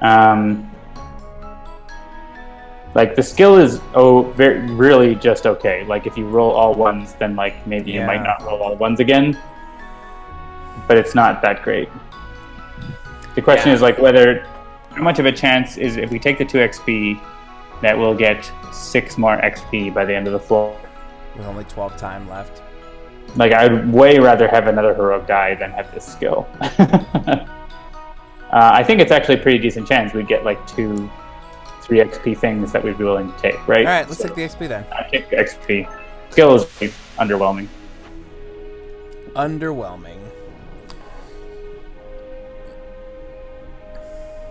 Um, like the skill is oh very really just okay. Like if you roll all ones, then like maybe you might not roll all ones again. But it's not that great. The question Yeah. is like whether how much of a chance is if we take the two XP that we'll get six more XP by the end of the floor. With only 12 time left. Like I'd way rather have another heroic die than have this skill. *laughs* uh, I think it's actually a pretty decent chance we'd get like two, three XP things that we'd be willing to take, right? All right, let's So- take the XP then. I take the XP. Skill is underwhelming. Underwhelming.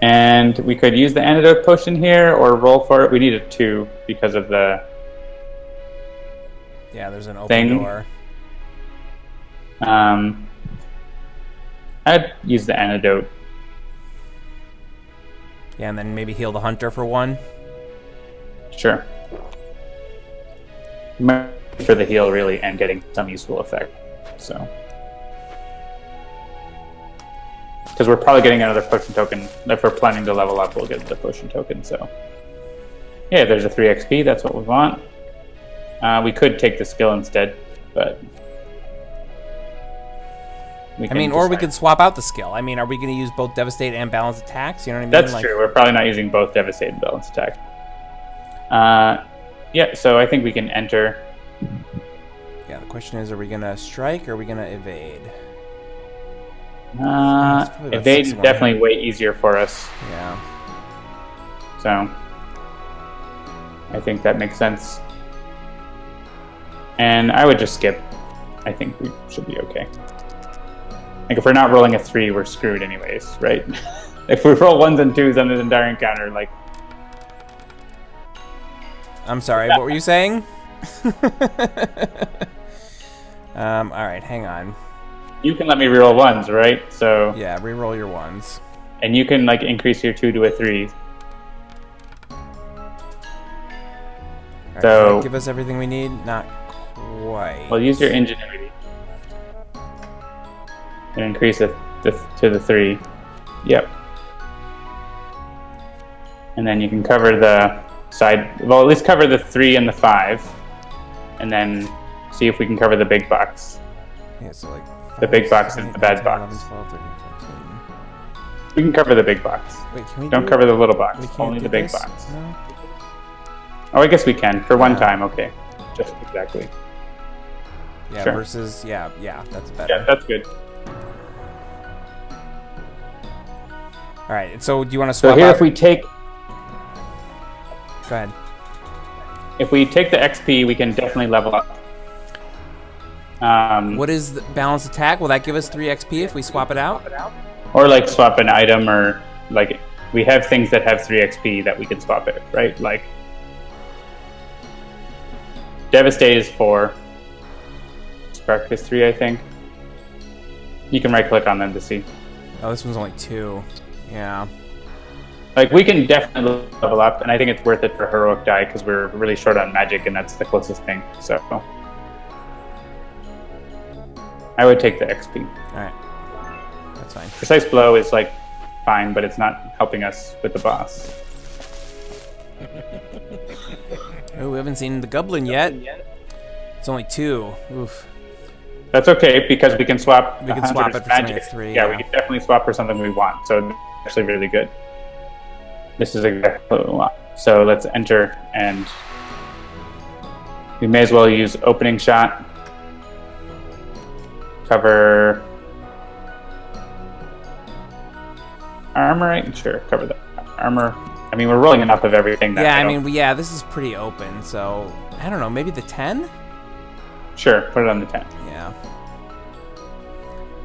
And we could use the antidote potion here or roll for it. We need a two because of the. Yeah, there's an open Thing. door. Um, I'd use the antidote. Yeah, and then maybe heal the hunter for one. Sure. For the heal, really, and getting some useful effect. So. Because we're probably getting another potion token. If we're planning to level up, we'll get the potion token. So. Yeah, there's a 3 XP. That's what we want. Uh, we could take the skill instead, but. we I mean, or we could swap out the skill. I mean, are we going to use both devastate and balance attacks? You know what I mean? That's Like- true. We're probably not using both devastate and balance attack. Uh, yeah, so I think we can enter. Yeah, the question is, are we going to strike or are we going to evade? Uh, It's evade is definitely way easier for us, Yeah. so I think that makes sense. And I would just skip. I think we should be okay. Like if we're not rolling a three, we're screwed anyways, right? *laughs* if we roll ones and twos on this entire encounter, like I'm sorry, what were you saying? *laughs* um, all right, hang on. you can let me reroll ones, right? So Yeah, re-roll your ones. and you can like increase your two to a three. Right, So- give us everything we need? Not quite. Well, use your ingenuity and increase it to, to the three. Yep. and then you can cover the side. Well, at least cover the three and the five, and then see if we can cover the big box. Yeah, so like. The big box is the bad box. 12, 13, 14. We can cover the big box. Wait, can we Don't do cover the little box. Only the big this? box. No? Oh, I guess we can for one time. Okay, just exactly. Yeah, Sure. versus yeah, yeah, that's better. Yeah, that's good. All right, so do you want to swap? So swap here, out? if we take Go ahead. if we take the XP, we can definitely level up. Um, What is the balanced attack? Will that give us three XP if we swap it out? or like swap an item, or like we have things that have three XP that we can swap it, right? Like Devastate is four. Is three, I think. You can right click on them to see. Oh, this one's only two. Yeah. Like we can definitely level up, and I think it's worth it for heroic die because we're really short on magic, and that's the closest thing. So I would take the XP. All right. That's fine. Precise blow is like fine, but it's not helping us with the boss. *laughs* Oh, we haven't seen the goblin yet. It's only two. Oof. That's okay because we can swap. We can swap it for something three, Yeah, yeah. we can definitely swap for something we want. So it's actually really good. This is exactly what we want. So let's enter, and we may as well use opening shot. Cover armor. right? Sure, cover the armor. I mean, we're rolling enough of everything. That Yeah, I don't- mean, we- yeah, this is pretty open, so I don't know. Maybe the ten? Sure, put it on the ten. Yeah.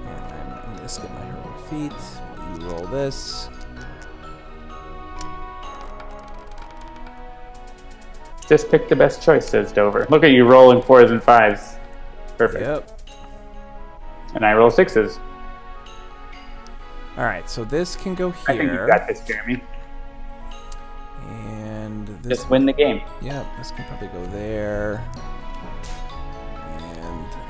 And I'm, I'm gonna skip my heroic feat. You roll this. Just pick the best choice, says Dover. Look at you rolling fours and fives. Perfect. Yep. And I roll sixes. All right, so this can go here. I think you got this, Jeremy. and this. Just win the game. Yep, this can probably go there.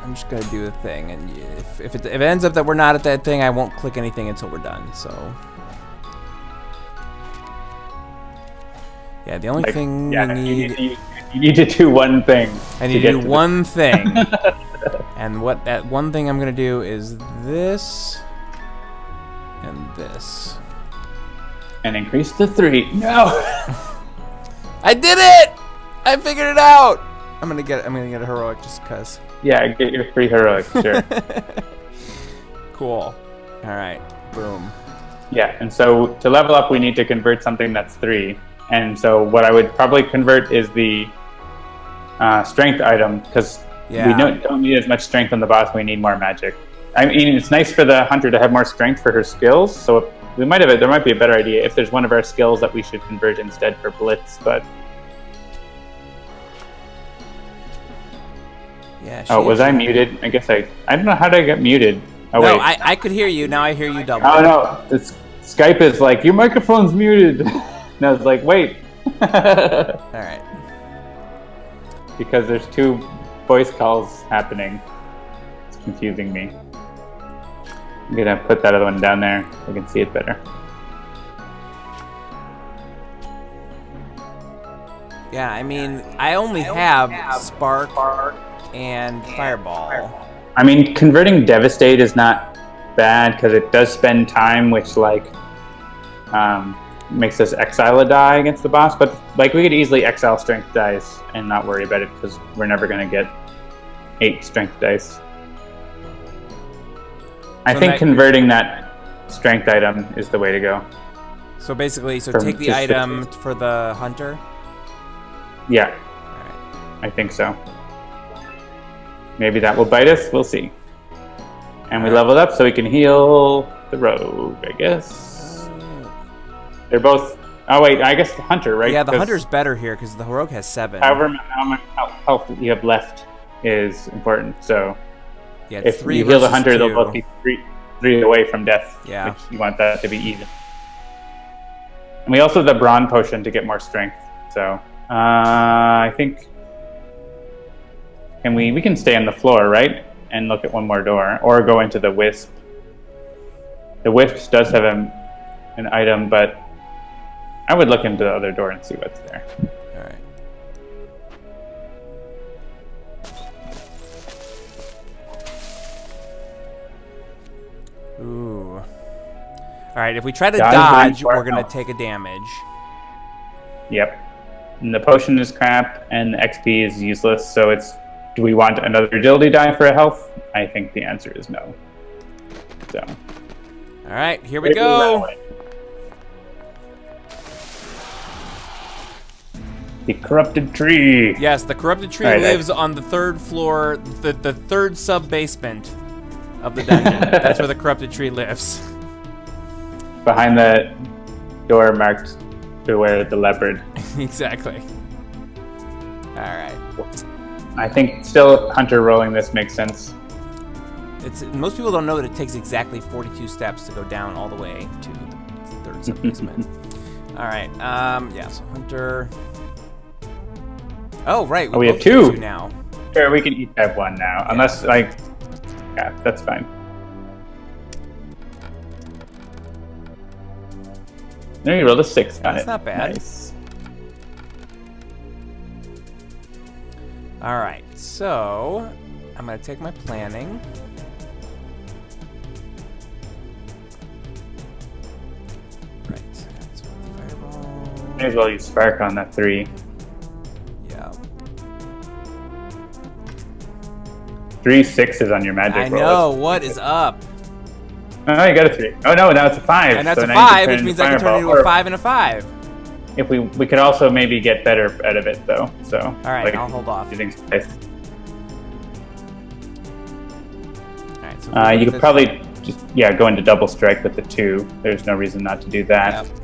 I'm just gonna do the thing, and if if it, if it ends up that we're not at that thing, I won't click anything until we're done. So. Yeah, the only Like, thing yeah, we you, need, need to, you need to do one thing. I need to, get do one thing. *laughs* and what that one thing I'm gonna do is this and this. and increase to three. No. *laughs* I did it! I figured it out. I'm gonna get I'm gonna get a heroic just cause. Yeah, get your free heroic. Sure. *laughs* Cool. All right. Boom. yeah, and so to level up, we need to convert something that's three. And so what I would probably convert is the uh, strength item because Yeah. we don't, don't need as much strength on the boss. We need more magic. I mean, it's nice for the hunter to have more strength for her skills. So we might have. A, there might be a better idea if there's one of our skills that we should convert instead for blitz. But Yeah. oh, was I muted? I guess I. I don't know how did I get muted. Oh No, wait. I, I could hear you. Now I hear you double. Oh no, it's, Skype is like your microphone's muted. *laughs* and I was like, wait, *laughs* All right. because there's two voice calls happening. It's confusing me. I'm gonna put that other one down there. so I can see it better. Yeah. I mean, I only have spark and fireball. I mean, converting devastate is not bad because it does spend time, which like um, makes us exile a die against the boss. But like, we could easily exile strength dice and not worry about it because we're never gonna get eight strength dice. I So think that- converting that strength item is the way to go. So basically, so From take the item for the hunter. Yeah, right. I think so. Maybe that will bite us. We'll see. And we leveled up so we can heal the rogue, I guess. They're both. Oh wait, I guess the hunter, right? Yeah, the hunter's better here because the rogue has seven. However, how much health you have left is important. So yeah, if three you heal the hunter, they'll both be three, three away from death. Yeah. Which you want that to be even. And we also have the brawn potion to get more strength. So uh, I think. Can we we can stay on the floor, right? And look at one more door, or go into the wisp. The wisp does have a, an item, but I would look into the other door and see what's there. All right. Ooh. All right. If we try to Dodge dodge, we're gonna take a damage. Yep. And the potion is crap, and the XP is useless. So it's. Do we want another agility die for a health? I think the answer is no. So. All right. Here we go. The corrupted tree. Yes, the corrupted tree right, I- lives on the third floor, the the third sub basement of the dungeon. *laughs* That's where the corrupted tree lives. Behind the door marked "Beware the leopard." *laughs* exactly. All right. I think still hunter rolling this makes sense. It's most people don't know that it takes exactly 42 steps to go down all the way to the third sub *laughs* basement. all right. Um. Yeah. So hunter. Oh right. Oh, we have get two. now. Sure, we can each have one now, unless like, yeah, that's fine. There you rolled a six. Got That's it. not bad. Nice. All right. So I'm gonna take my planning. Right. May as well use spark on that three. Yeah. Three sixes on your magic I roll. know. What is up? Oh, you got a three. Oh no, now it's a five. And that's so a now you can five, which means I can turn it into a five and a five. If we we could also maybe get better out of it though. So all right, I'll hold off. Using space. All right. So Uh, you this- could probably just yeah go into double strike with the two. There's no reason not to do that. Yep.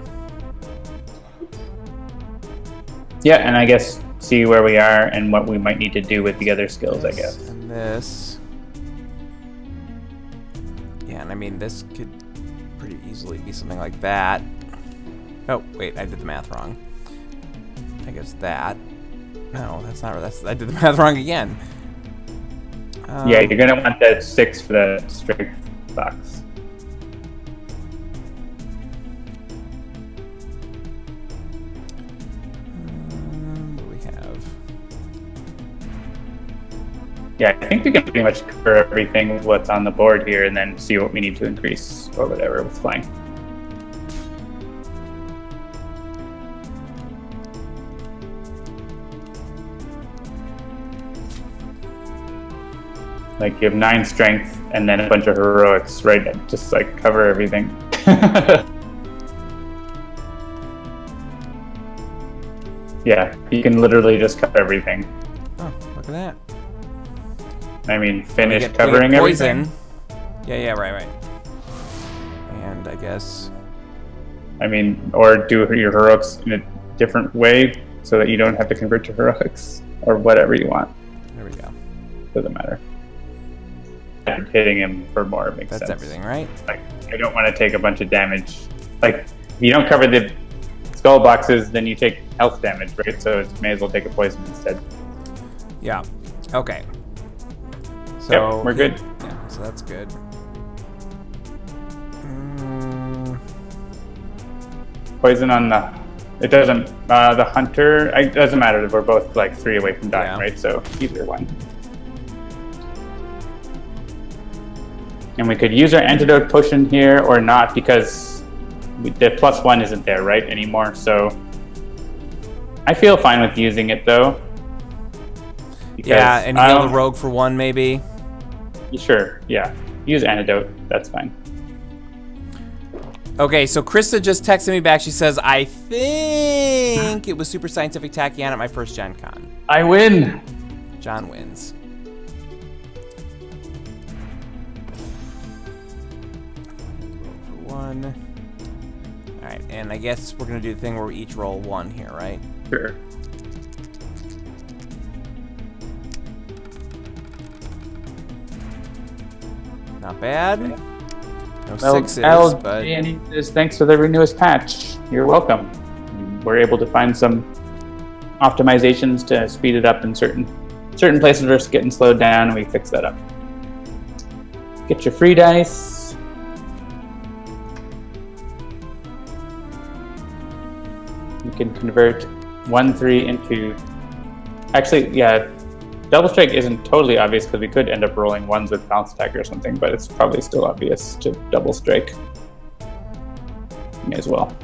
Yeah, and I guess see where we are and what we might need to do with the other skills. I guess. And this. Yeah, and I mean this could pretty easily be something like that. Oh wait, I did the math wrong. I guess that. No, that's not. That's I did the *laughs* math wrong again. Um, yeah, you're gonna want that six for the strength box. um, what do we have? Yeah, I think we can pretty much cover everything with what's on the board here, and then see what we need to increase or whatever with flying. Like you have nine strength and then a bunch of heroics, right? Just like cover everything. *laughs* yeah, you can literally just cover everything. Oh, look at that. I mean, finish get- covering everything. Yeah, yeah, right, right. And I guess I mean, or do your heroics in a different way so that you don't have to convert to heroics or whatever you want. there we go. Doesn't matter. Hitting him for more makes sense. That's sense. everything, right? Like, I don't want to take a bunch of damage. Like, if you don't cover the skull boxes, then you take health damage, right? So it may as well take a poison instead. Yeah. Okay. So we're good. Yeah, so that's good. Mm, Poison on the. It doesn't. Uh, the hunter. It doesn't matter. We're both like three away from dying, Yeah. right? So either one. And we could use our antidote potion here or not because the plus one isn't there, right, anymore. So I feel fine with using it though. Yeah, and heal the rogue for one, maybe. Sure, yeah. Use antidote. That's fine. Okay, so Krista just texted me back. She says, I think it was Super Scientific Tachyon at my first Gen Con. I win. John wins. One. Alright, and I guess we're going to do the thing where we each roll one here, right? Sure. Not bad. No Well, sixes, Al but Danny says thanks for the newest patch. You're welcome. We're able to find some optimizations to speed it up in certain certain places where it's getting slowed down, and we fix that up. Get your free dice. Can convert one three into. Actually, yeah, double strike isn't totally obvious because we could end up rolling ones with bounce attack or something, but it's probably still obvious to double strike. May as well.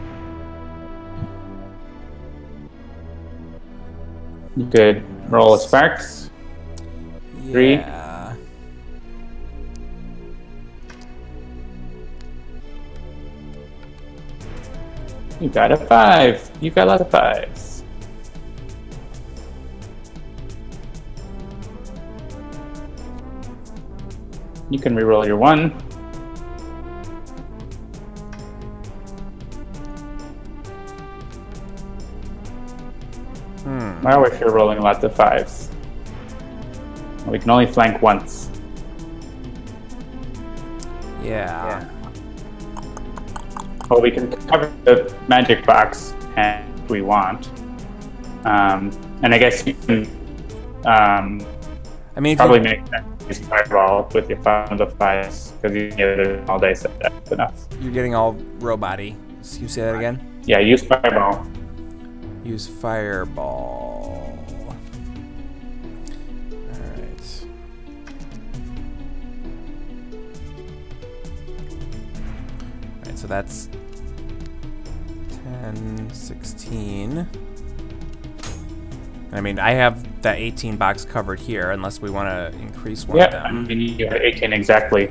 You could roll a spark. Three. Yeah. You got a five. You got a lot of fives. You can reroll your one. Hmm. I wish you're rolling lots of fives. We can only flank once. Yeah. Well, we can cover the magic box if we want. Um, and I guess you can um, I mean, probably make that use fireball with your of fives because you can get it all day, so that's enough. you're getting all robot-y. You say that again? Yeah, use fireball. Use fireball. Alright. Alright, so that's 10, 16. I mean, I have that 18 box covered here, unless we want to increase one of Yeah, I them. mean, you have 18 exactly.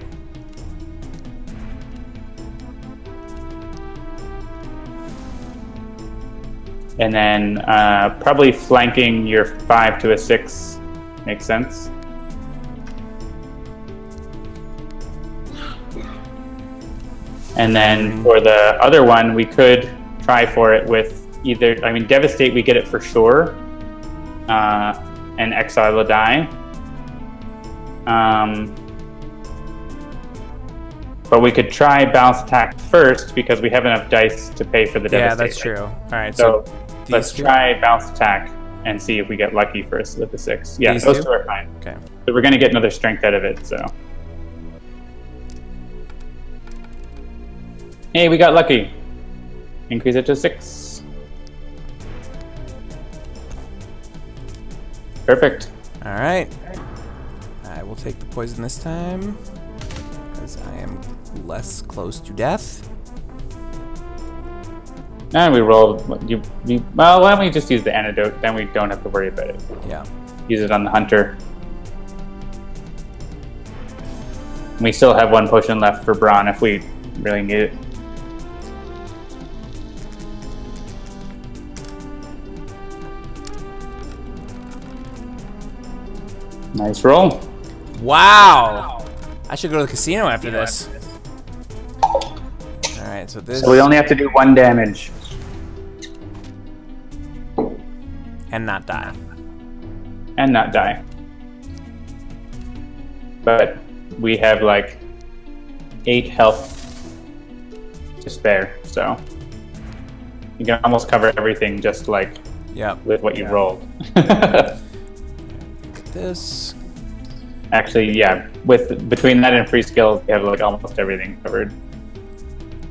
And then uh, probably flanking your five to a six makes sense. And then for the other one, we could try for it with either, I mean, Devastate, we get it for sure. Uh, and Exile will die. Um, but we could try bounce attack first because we have enough dice to pay for the Yeah, devastate. that's true. Alright, so, So let's two? try bounce attack and see if we get lucky first with the six. Yeah, These those two? two are fine. Okay. So we're gonna get another strength out of it. So hey, we got lucky. Increase it to six. Perfect. Alright. I will take the poison this time. Because I am less close to death. And we roll. You, you, well, why don't we just use the antidote? Then we don't have to worry about it. Yeah. Use it on the hunter. We still have one potion left for Braun if we really need it. Nice roll. Wow! I should go to the casino after this. Alright, so this. So we only have to do one damage. and not die. and not die. But we have like eight health to spare, so you can almost cover everything just like Yep. with what you rolled. *laughs* This. Actually, yeah, with between that and free skills, you have like almost everything covered.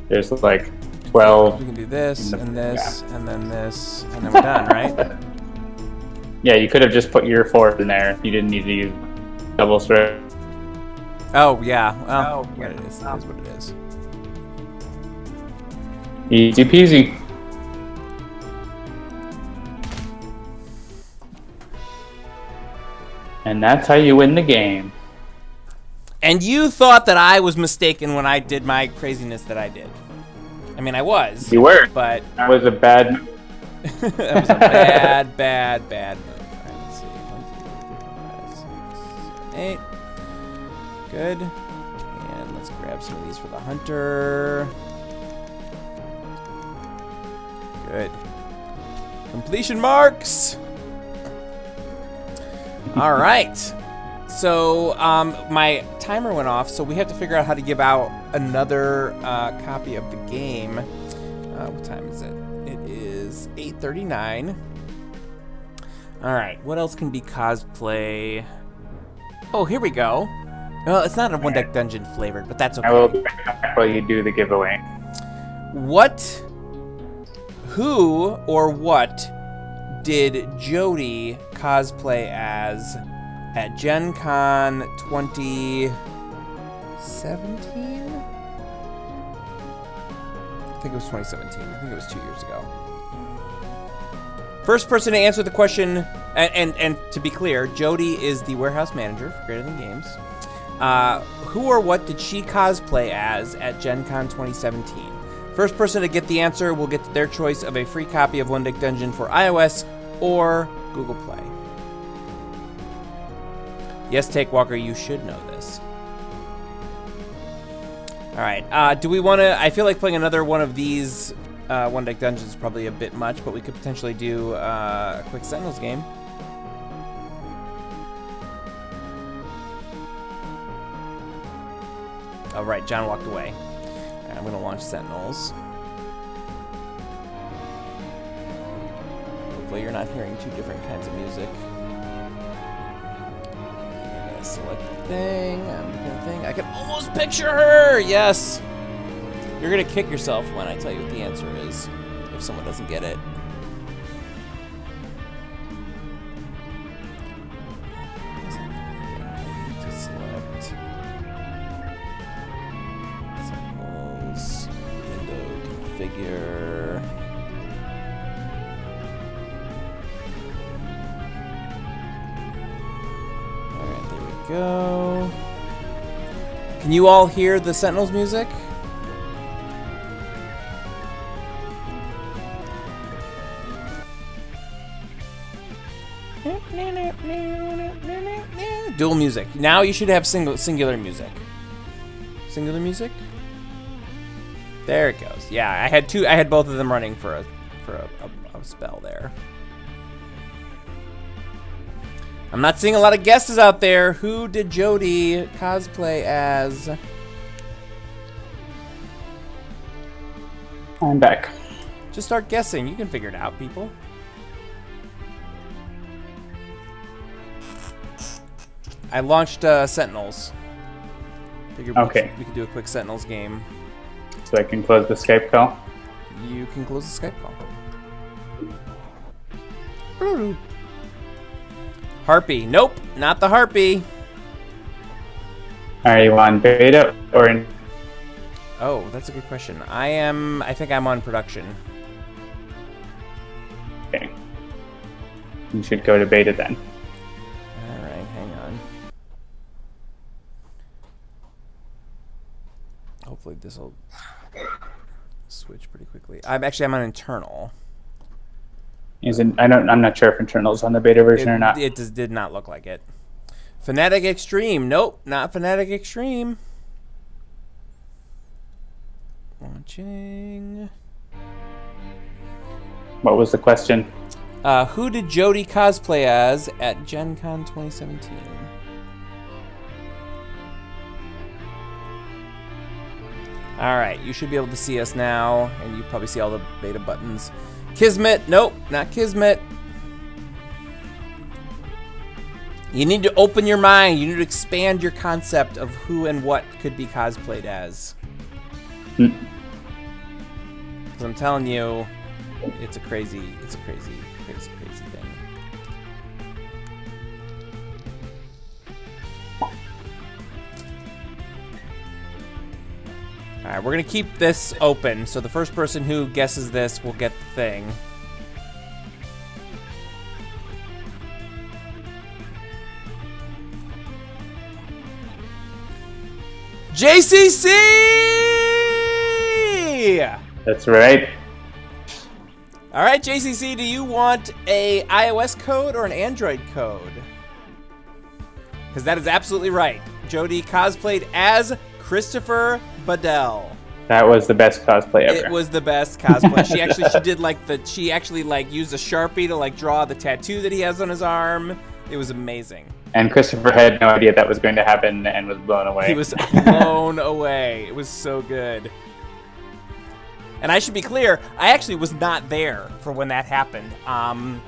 There's like twelve. We can do this, the- and this, and then this, and then we're done, right? *laughs* Yeah, you could have just put your four in there. You didn't need to use double strike. Oh, yeah. Oh, oh, well, what it is, it is what it is. Easy peasy. And that's how you win the game. And you thought that I was mistaken when I did my craziness that I did. I mean, I was, You were. but That was a bad move. *laughs* that was a bad, *laughs* bad, bad move. All right, let's see. One, two, three, four, five, six, seven, eight. Good. And let's grab some of these for the hunter. Good. Completion marks. All right. So um, my timer went off, so we have to figure out how to give out another uh, copy of the game. Uh, what time is it? It is 8:39. All right. What else can be cosplay? Oh, here we go. Well, it's not a one deck dungeon flavored, but that's okay. I will back while you do the giveaway. What? Who or what did Jody cosplay as at Gen Con 2017? I think it was 2017. I think it was two years ago. First person to answer the question, and, and, and to be clear, Jody is the warehouse manager for Greater Than Games. Uh, who or what did she cosplay as at Gen Con 2017? First person to get the answer will get their choice of a free copy of One Deck Dungeon for iOS or Google Play. Yes, Take Walker, you should know this. All right. Uh, do we want to? I feel like playing another one of these uh, One Deck Dungeons is probably a bit much, but we could potentially do uh, a quick Sentinels game. All right, John walked away. I'm gonna launch Sentinels. Hopefully you're not hearing two different kinds of music. I'm gonna select the thing. I'm gonna thing. I can almost picture her. Yes. You're gonna kick yourself when I tell you what the answer is. If someone doesn't get it. Can you all hear the Sentinels music? Dual music. Now you should have single singular music. Singular music? There it goes. Yeah, I had two I had both of them running for a for a, a, a spell there. I'm not seeing a lot of guesses out there. Who did Jody cosplay as? I'm back. Just start guessing. You can figure it out, people. I launched uh, Sentinels. Figured Okay. we could do a quick Sentinels game. So I can close the Skype call. You can close the Skype call. Harpy. Nope, not the Harpy. Are you on beta or in? Oh, that's a good question. I am. I think I'm on production. Okay. You should go to beta then. All right, hang on. Hopefully this will switch pretty quickly. I'm actually I'm on internal. Is it? I don't. I'm not sure if internal's on the beta version it, or not. It just did not look like it. Fanatic Extreme. Nope, not Fanatic Extreme. Launching. What was the question? Uh, who did Jody cosplay as at Gen Con 2017? All right, you should be able to see us now, and you probably see all the beta buttons. Kismet, nope, not Kismet. You need to open your mind. You need to expand your concept of who and what could be cosplayed as. Hmm. Because I'm telling you, it's a crazy, it's a crazy, crazy, All right, we're gonna keep this open, so the first person who guesses this will get the thing. JCC! That's right. All right, JCC, do you want a iOS code or an Android code? Because that is absolutely right. Jody cosplayed as Christopher That was the best cosplay ever. It was the best cosplay. she actually she did like the she actually like used a sharpie to like draw the tattoo that he has on his arm. It was amazing. and Christopher had no idea that was going to happen and was blown away. He was *laughs* blown away. It was so good. And I should be clear, I actually was not there for when that happened. Um,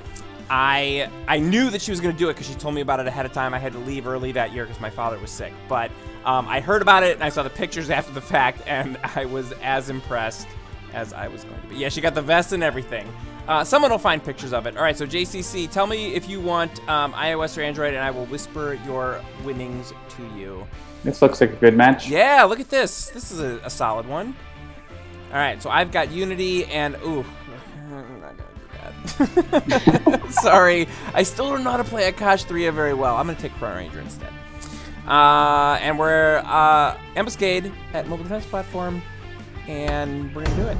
I I knew that she was going to do it because she told me about it ahead of time. I had to leave early that year because my father was sick. But um, I heard about it and I saw the pictures *laughs* after the fact, and *laughs* I was as impressed as I was going to be. Yeah, she got the vest and everything. Uh, someone will find pictures of it. All right, so JCC, tell me if you want um, iOS or Android, and I will whisper your winnings to you. This looks like a good match. Yeah, look at this. This is a, a solid one. All right, so I've got Unity and ooh, *laughs* Sorry, I still don't know how to play Akash'Thirya very well. I'm gonna take Chrono Ranger instead. Uh, and we're uh, Ambuscade at Mobile Defense Platform, and we're gonna do it.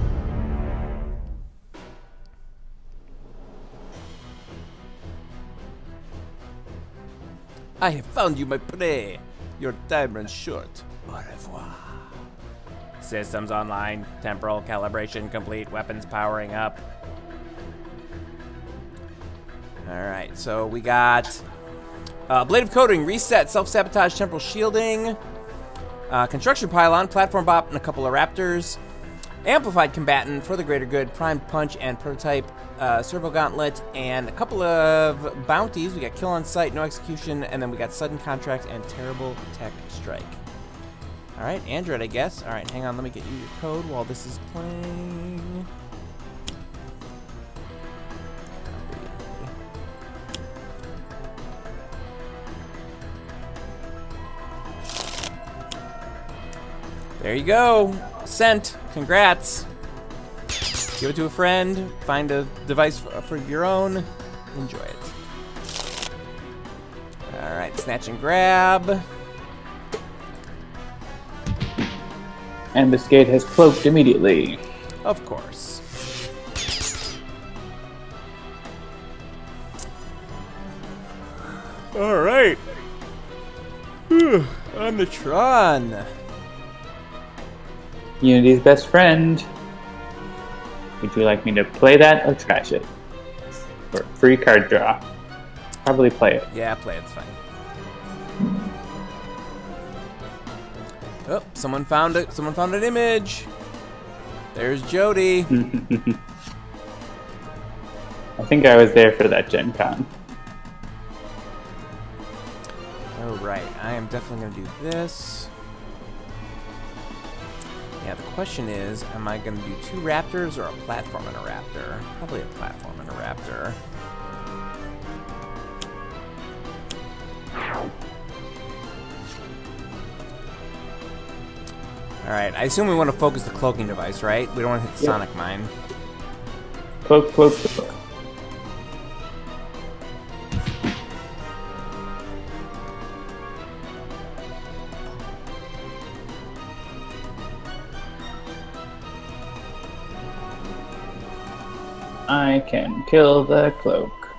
I have found you, my prey. Your time runs short. Au revoir. Systems online. Temporal calibration complete. Weapons powering up. Alright, so we got uh, Blade of Coding, Reset, Self-Sabotage, Temporal Shielding, uh, Construction Pylon, Platform Bot, and a couple of Raptors. Amplified Combatant for the Greater Good, Prime Punch, and Prototype uh, Servo Gauntlet, and a couple of bounties. We got Kill on Sight, No Execution, and then we got Sudden Contract and Terrible Tech Strike. All right, Android, I guess. All right, hang on. Let me get you your code while this is playing. There you go. Sent. Congrats. Give it to a friend. Find a device for your own. Enjoy it. All right, snatch and grab. Ambuscade has cloaked immediately. Of course. All right. I'm the Tron. Unity's best friend. Would you like me to play that or trash it? For free card draw. Probably play it. Yeah, play it's fine. Oh, someone found it. Someone found an image. There's Jody. *laughs* I think I was there for that Gen Con. Oh, right. I am definitely going to do this. Question is, am I going to do two raptors or a platform and a raptor? Probably a platform and a raptor. Alright, I assume we want to focus the cloaking device, right? We don't want to hit the sonic mine. Cloak, cloak, cloak. I can kill the cloak.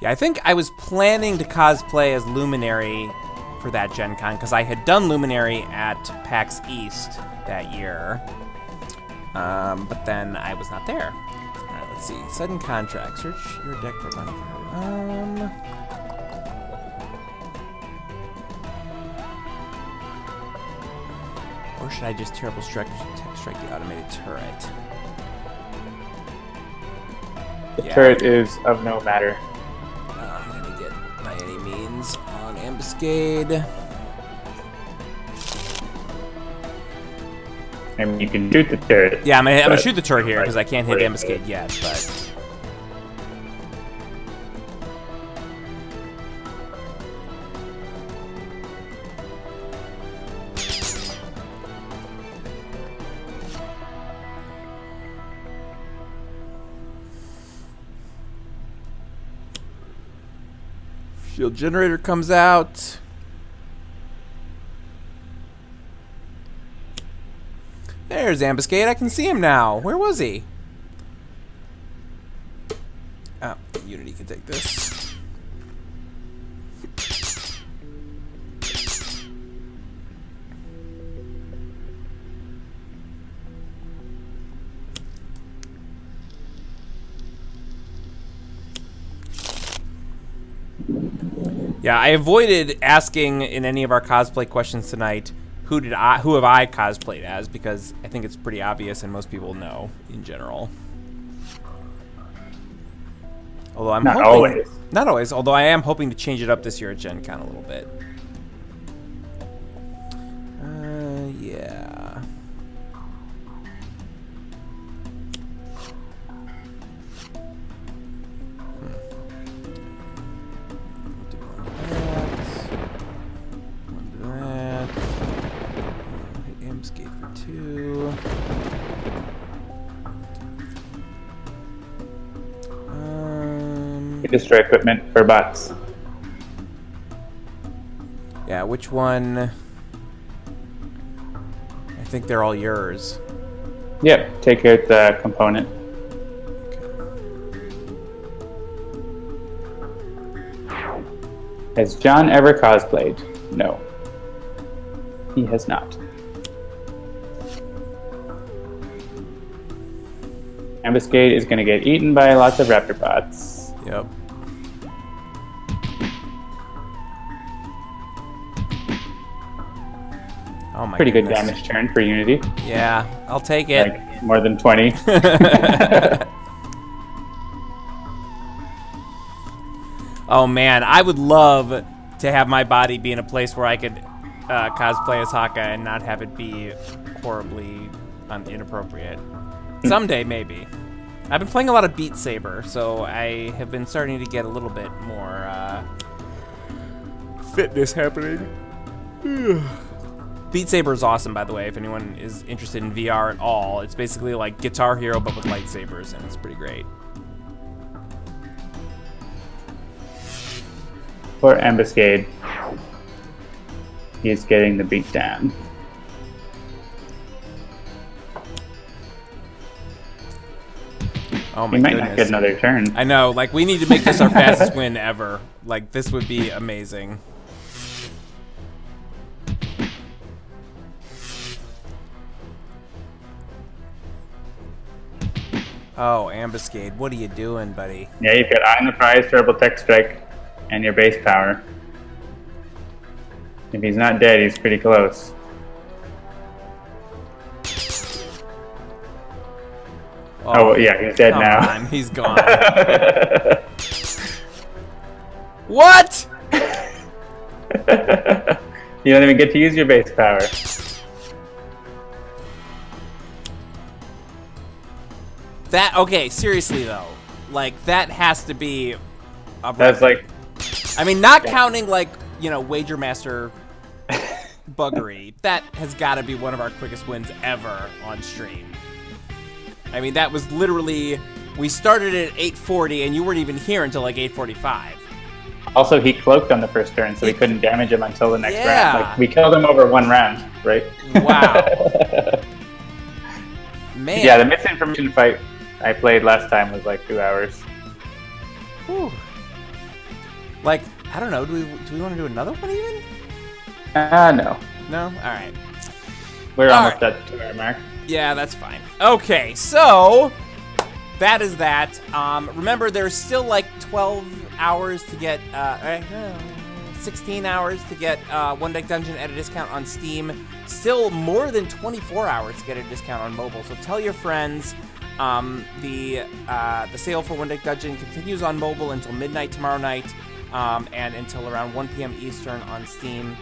Yeah, I think I was planning to cosplay as Luminary for that Gen Con because I had done Luminary at PAX East that year. Um, but then I was not there. Let's see. Sudden contract. Search your deck for money. Um. Or should I just terrible strike, strike the automated turret? The Yeah. turret is of no matter. Uh, I'm gonna get by any means on ambuscade. I mean, you can shoot the turret. Yeah, I'm gonna, I'm gonna shoot the turret here because I can't hit Right. ambuscade yet. But shield generator comes out. There's Ambuscade. I can see him now. Where was he? Oh, Unity can take this. Yeah, I avoided asking in any of our cosplay questions tonight who did I who have I cosplayed as because I think it's pretty obvious and most people know in general. Although I'm not hoping, always not always. Although I am hoping to change it up this year at Gen Con a little bit. Uh, yeah. Destroy equipment for bots. yeah, which one? I think they're all yours. Yep, take out the component. Has John ever cosplayed? No. He has not. Ambuscade is going to get eaten by lots of raptor bots. My Pretty good damage turn for Unity. Yeah, I'll take it. Like more than 20. *laughs* oh man, I would love to have my body be in a place where I could uh, cosplay as Haka and not have it be horribly un- inappropriate. Someday, maybe. I've been playing a lot of Beat Saber, so I have been starting to get a little bit more uh, fitness happening. *sighs* *sighs* Beat Saber is awesome, by the way. If anyone is interested in VR at all, it's basically like Guitar Hero but with lightsabers, and it's pretty great. For Ambuscade. He's getting the beat down. Oh my He might goodness! not get another turn. I know, like we need to make this our *laughs* fastest win ever. Like this would be amazing. Oh, Ambuscade, what are you doing, buddy? Yeah, you've got Eye on the Prize, Terrible Tech Strike, and your base power. If he's not dead, he's pretty close. Oh, well, yeah, he's dead now. on, he's *laughs* gone. what? *laughs* you don't even get to use your base power. That okay? Seriously though, like that has to be. A That's like, I mean, not counting like you know Wager Master buggery. *laughs* That has got to be one of our quickest wins ever on stream. I mean, that was literally we started at 8:40 and you weren't even here until like 8:45. also he cloaked on the first turn, so we couldn't damage him until the next Yeah. round. Like, we killed him over one round, right? Wow, *laughs* man. yeah, the Miss Information fight I played last time was like two hours. Whew. Like I don't know. Do we do we want to do another one even? Ah, no. No. All right. We're All almost right. at two hour mark. Yeah, that's fine. Okay, so that is that. Um, remember, there's still like 12 hours to get, uh, uh, 16 hours to get uh, One Deck Dungeon at a discount on Steam. Still more than 24 hours to get a discount on mobile. So tell your friends. Um, the uh, the sale for One Dungeon continues on mobile until midnight tomorrow night, um, and until around 1 p.m. Eastern on Steam.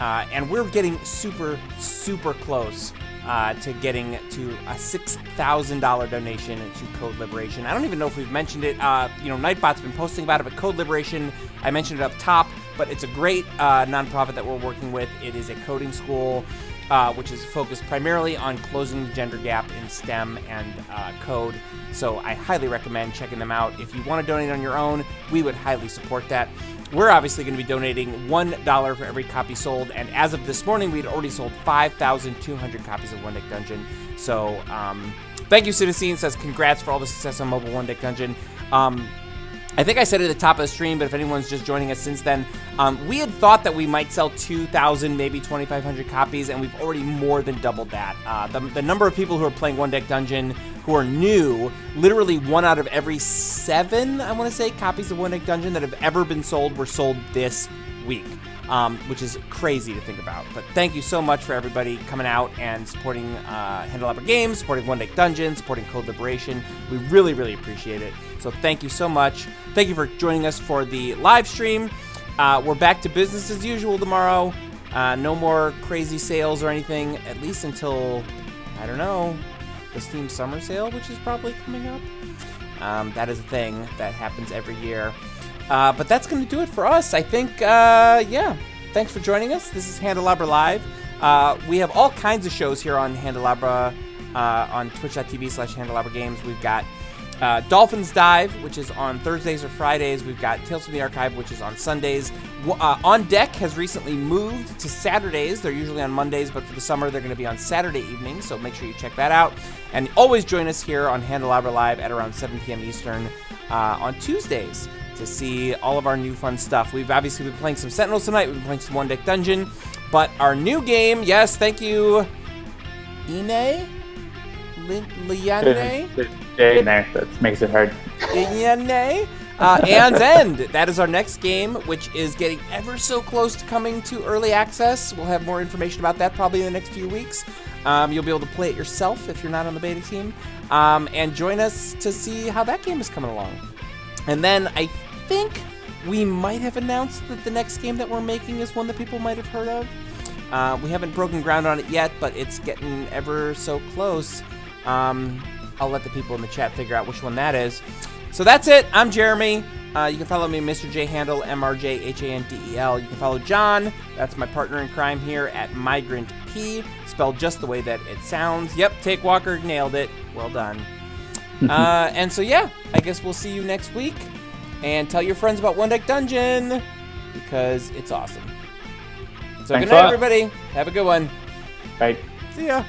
Uh, and we're getting super, super close uh, to getting to a $6,000 donation to Code Liberation. I don't even know if we've mentioned it. Uh, you know, Nightbot's been posting about it, but Code Liberation, I mentioned it up top, but it's a great uh, nonprofit that we're working with. It is a coding school. Uh, which is focused primarily on closing the gender gap in STEM and uh, code. So I highly recommend checking them out. If you want to donate on your own, we would highly support that. We're obviously going to be donating $1 for every copy sold, and as of this morning, we had already sold 5,200 copies of One Deck Dungeon. So, um, thank you, Citizen says congrats for all the success on mobile One Deck Dungeon. Um, I think I said it at the top of the stream, but if anyone's just joining us since then, um, we had thought that we might sell 2,000, maybe 2,500 copies, and we've already more than doubled that. Uh, the, the number of people who are playing One Deck Dungeon who are new, literally one out of every seven, I want to say, copies of One Deck Dungeon that have ever been sold were sold this week. Um, which is crazy to think about. But thank you so much for everybody coming out and supporting uh, Handle Games, supporting One Deck Dungeon, supporting Code Liberation. We really, really appreciate it. So thank you so much. Thank you for joining us for the live stream. Uh, we're back to business as usual tomorrow. Uh, no more crazy sales or anything, at least until, I don't know, the Steam Summer Sale, which is probably coming up. Um, that is a thing that happens every year. Uh, but that's going to do it for us. I think, uh, yeah. Thanks for joining us. This is Handelabra Live. Uh, we have all kinds of shows here on Handelabra, uh, on twitch.tv slash Handelabra Games. We've got uh, Dolphins Dive, which is on Thursdays or Fridays. We've got Tales from the Archive, which is on Sundays. Uh, on Deck has recently moved to Saturdays. They're usually on Mondays, but for the summer, they're going to be on Saturday evenings, so make sure you check that out. And always join us here on Handelabra Live at around 7 p.m. Eastern uh, on Tuesdays to see all of our new fun stuff. We've obviously been playing some Sentinels tonight. We've been playing some One Deck Dungeon. But our new game, yes, thank you, Ine? Liane? J in there. That makes it hard. Liane? Uh, End. That is our next game, which is getting ever so close to coming to early access. We'll have more information about that probably in the next few weeks. Um, you'll be able to play it yourself if you're not on the beta team. Um, and join us to see how that game is coming along. And then I think we might have announced that the next game that we're making is one that people might have heard of. Uh, we haven't broken ground on it yet, but it's getting ever so close. Um, I'll let the people in the chat figure out which one that is. So that's it. I'm Jeremy. Uh, you can follow me, Mr. J Handel, M R J H A N D E L. You can follow John. That's my partner in crime here at Migrant P, spelled just the way that it sounds. Yep, Take Walker nailed it. Well done. *laughs* uh, and so yeah, I guess we'll see you next week. And tell your friends about One Deck Dungeon because it's awesome. So Thanks good night, everybody. Have a good one. Bye. See ya.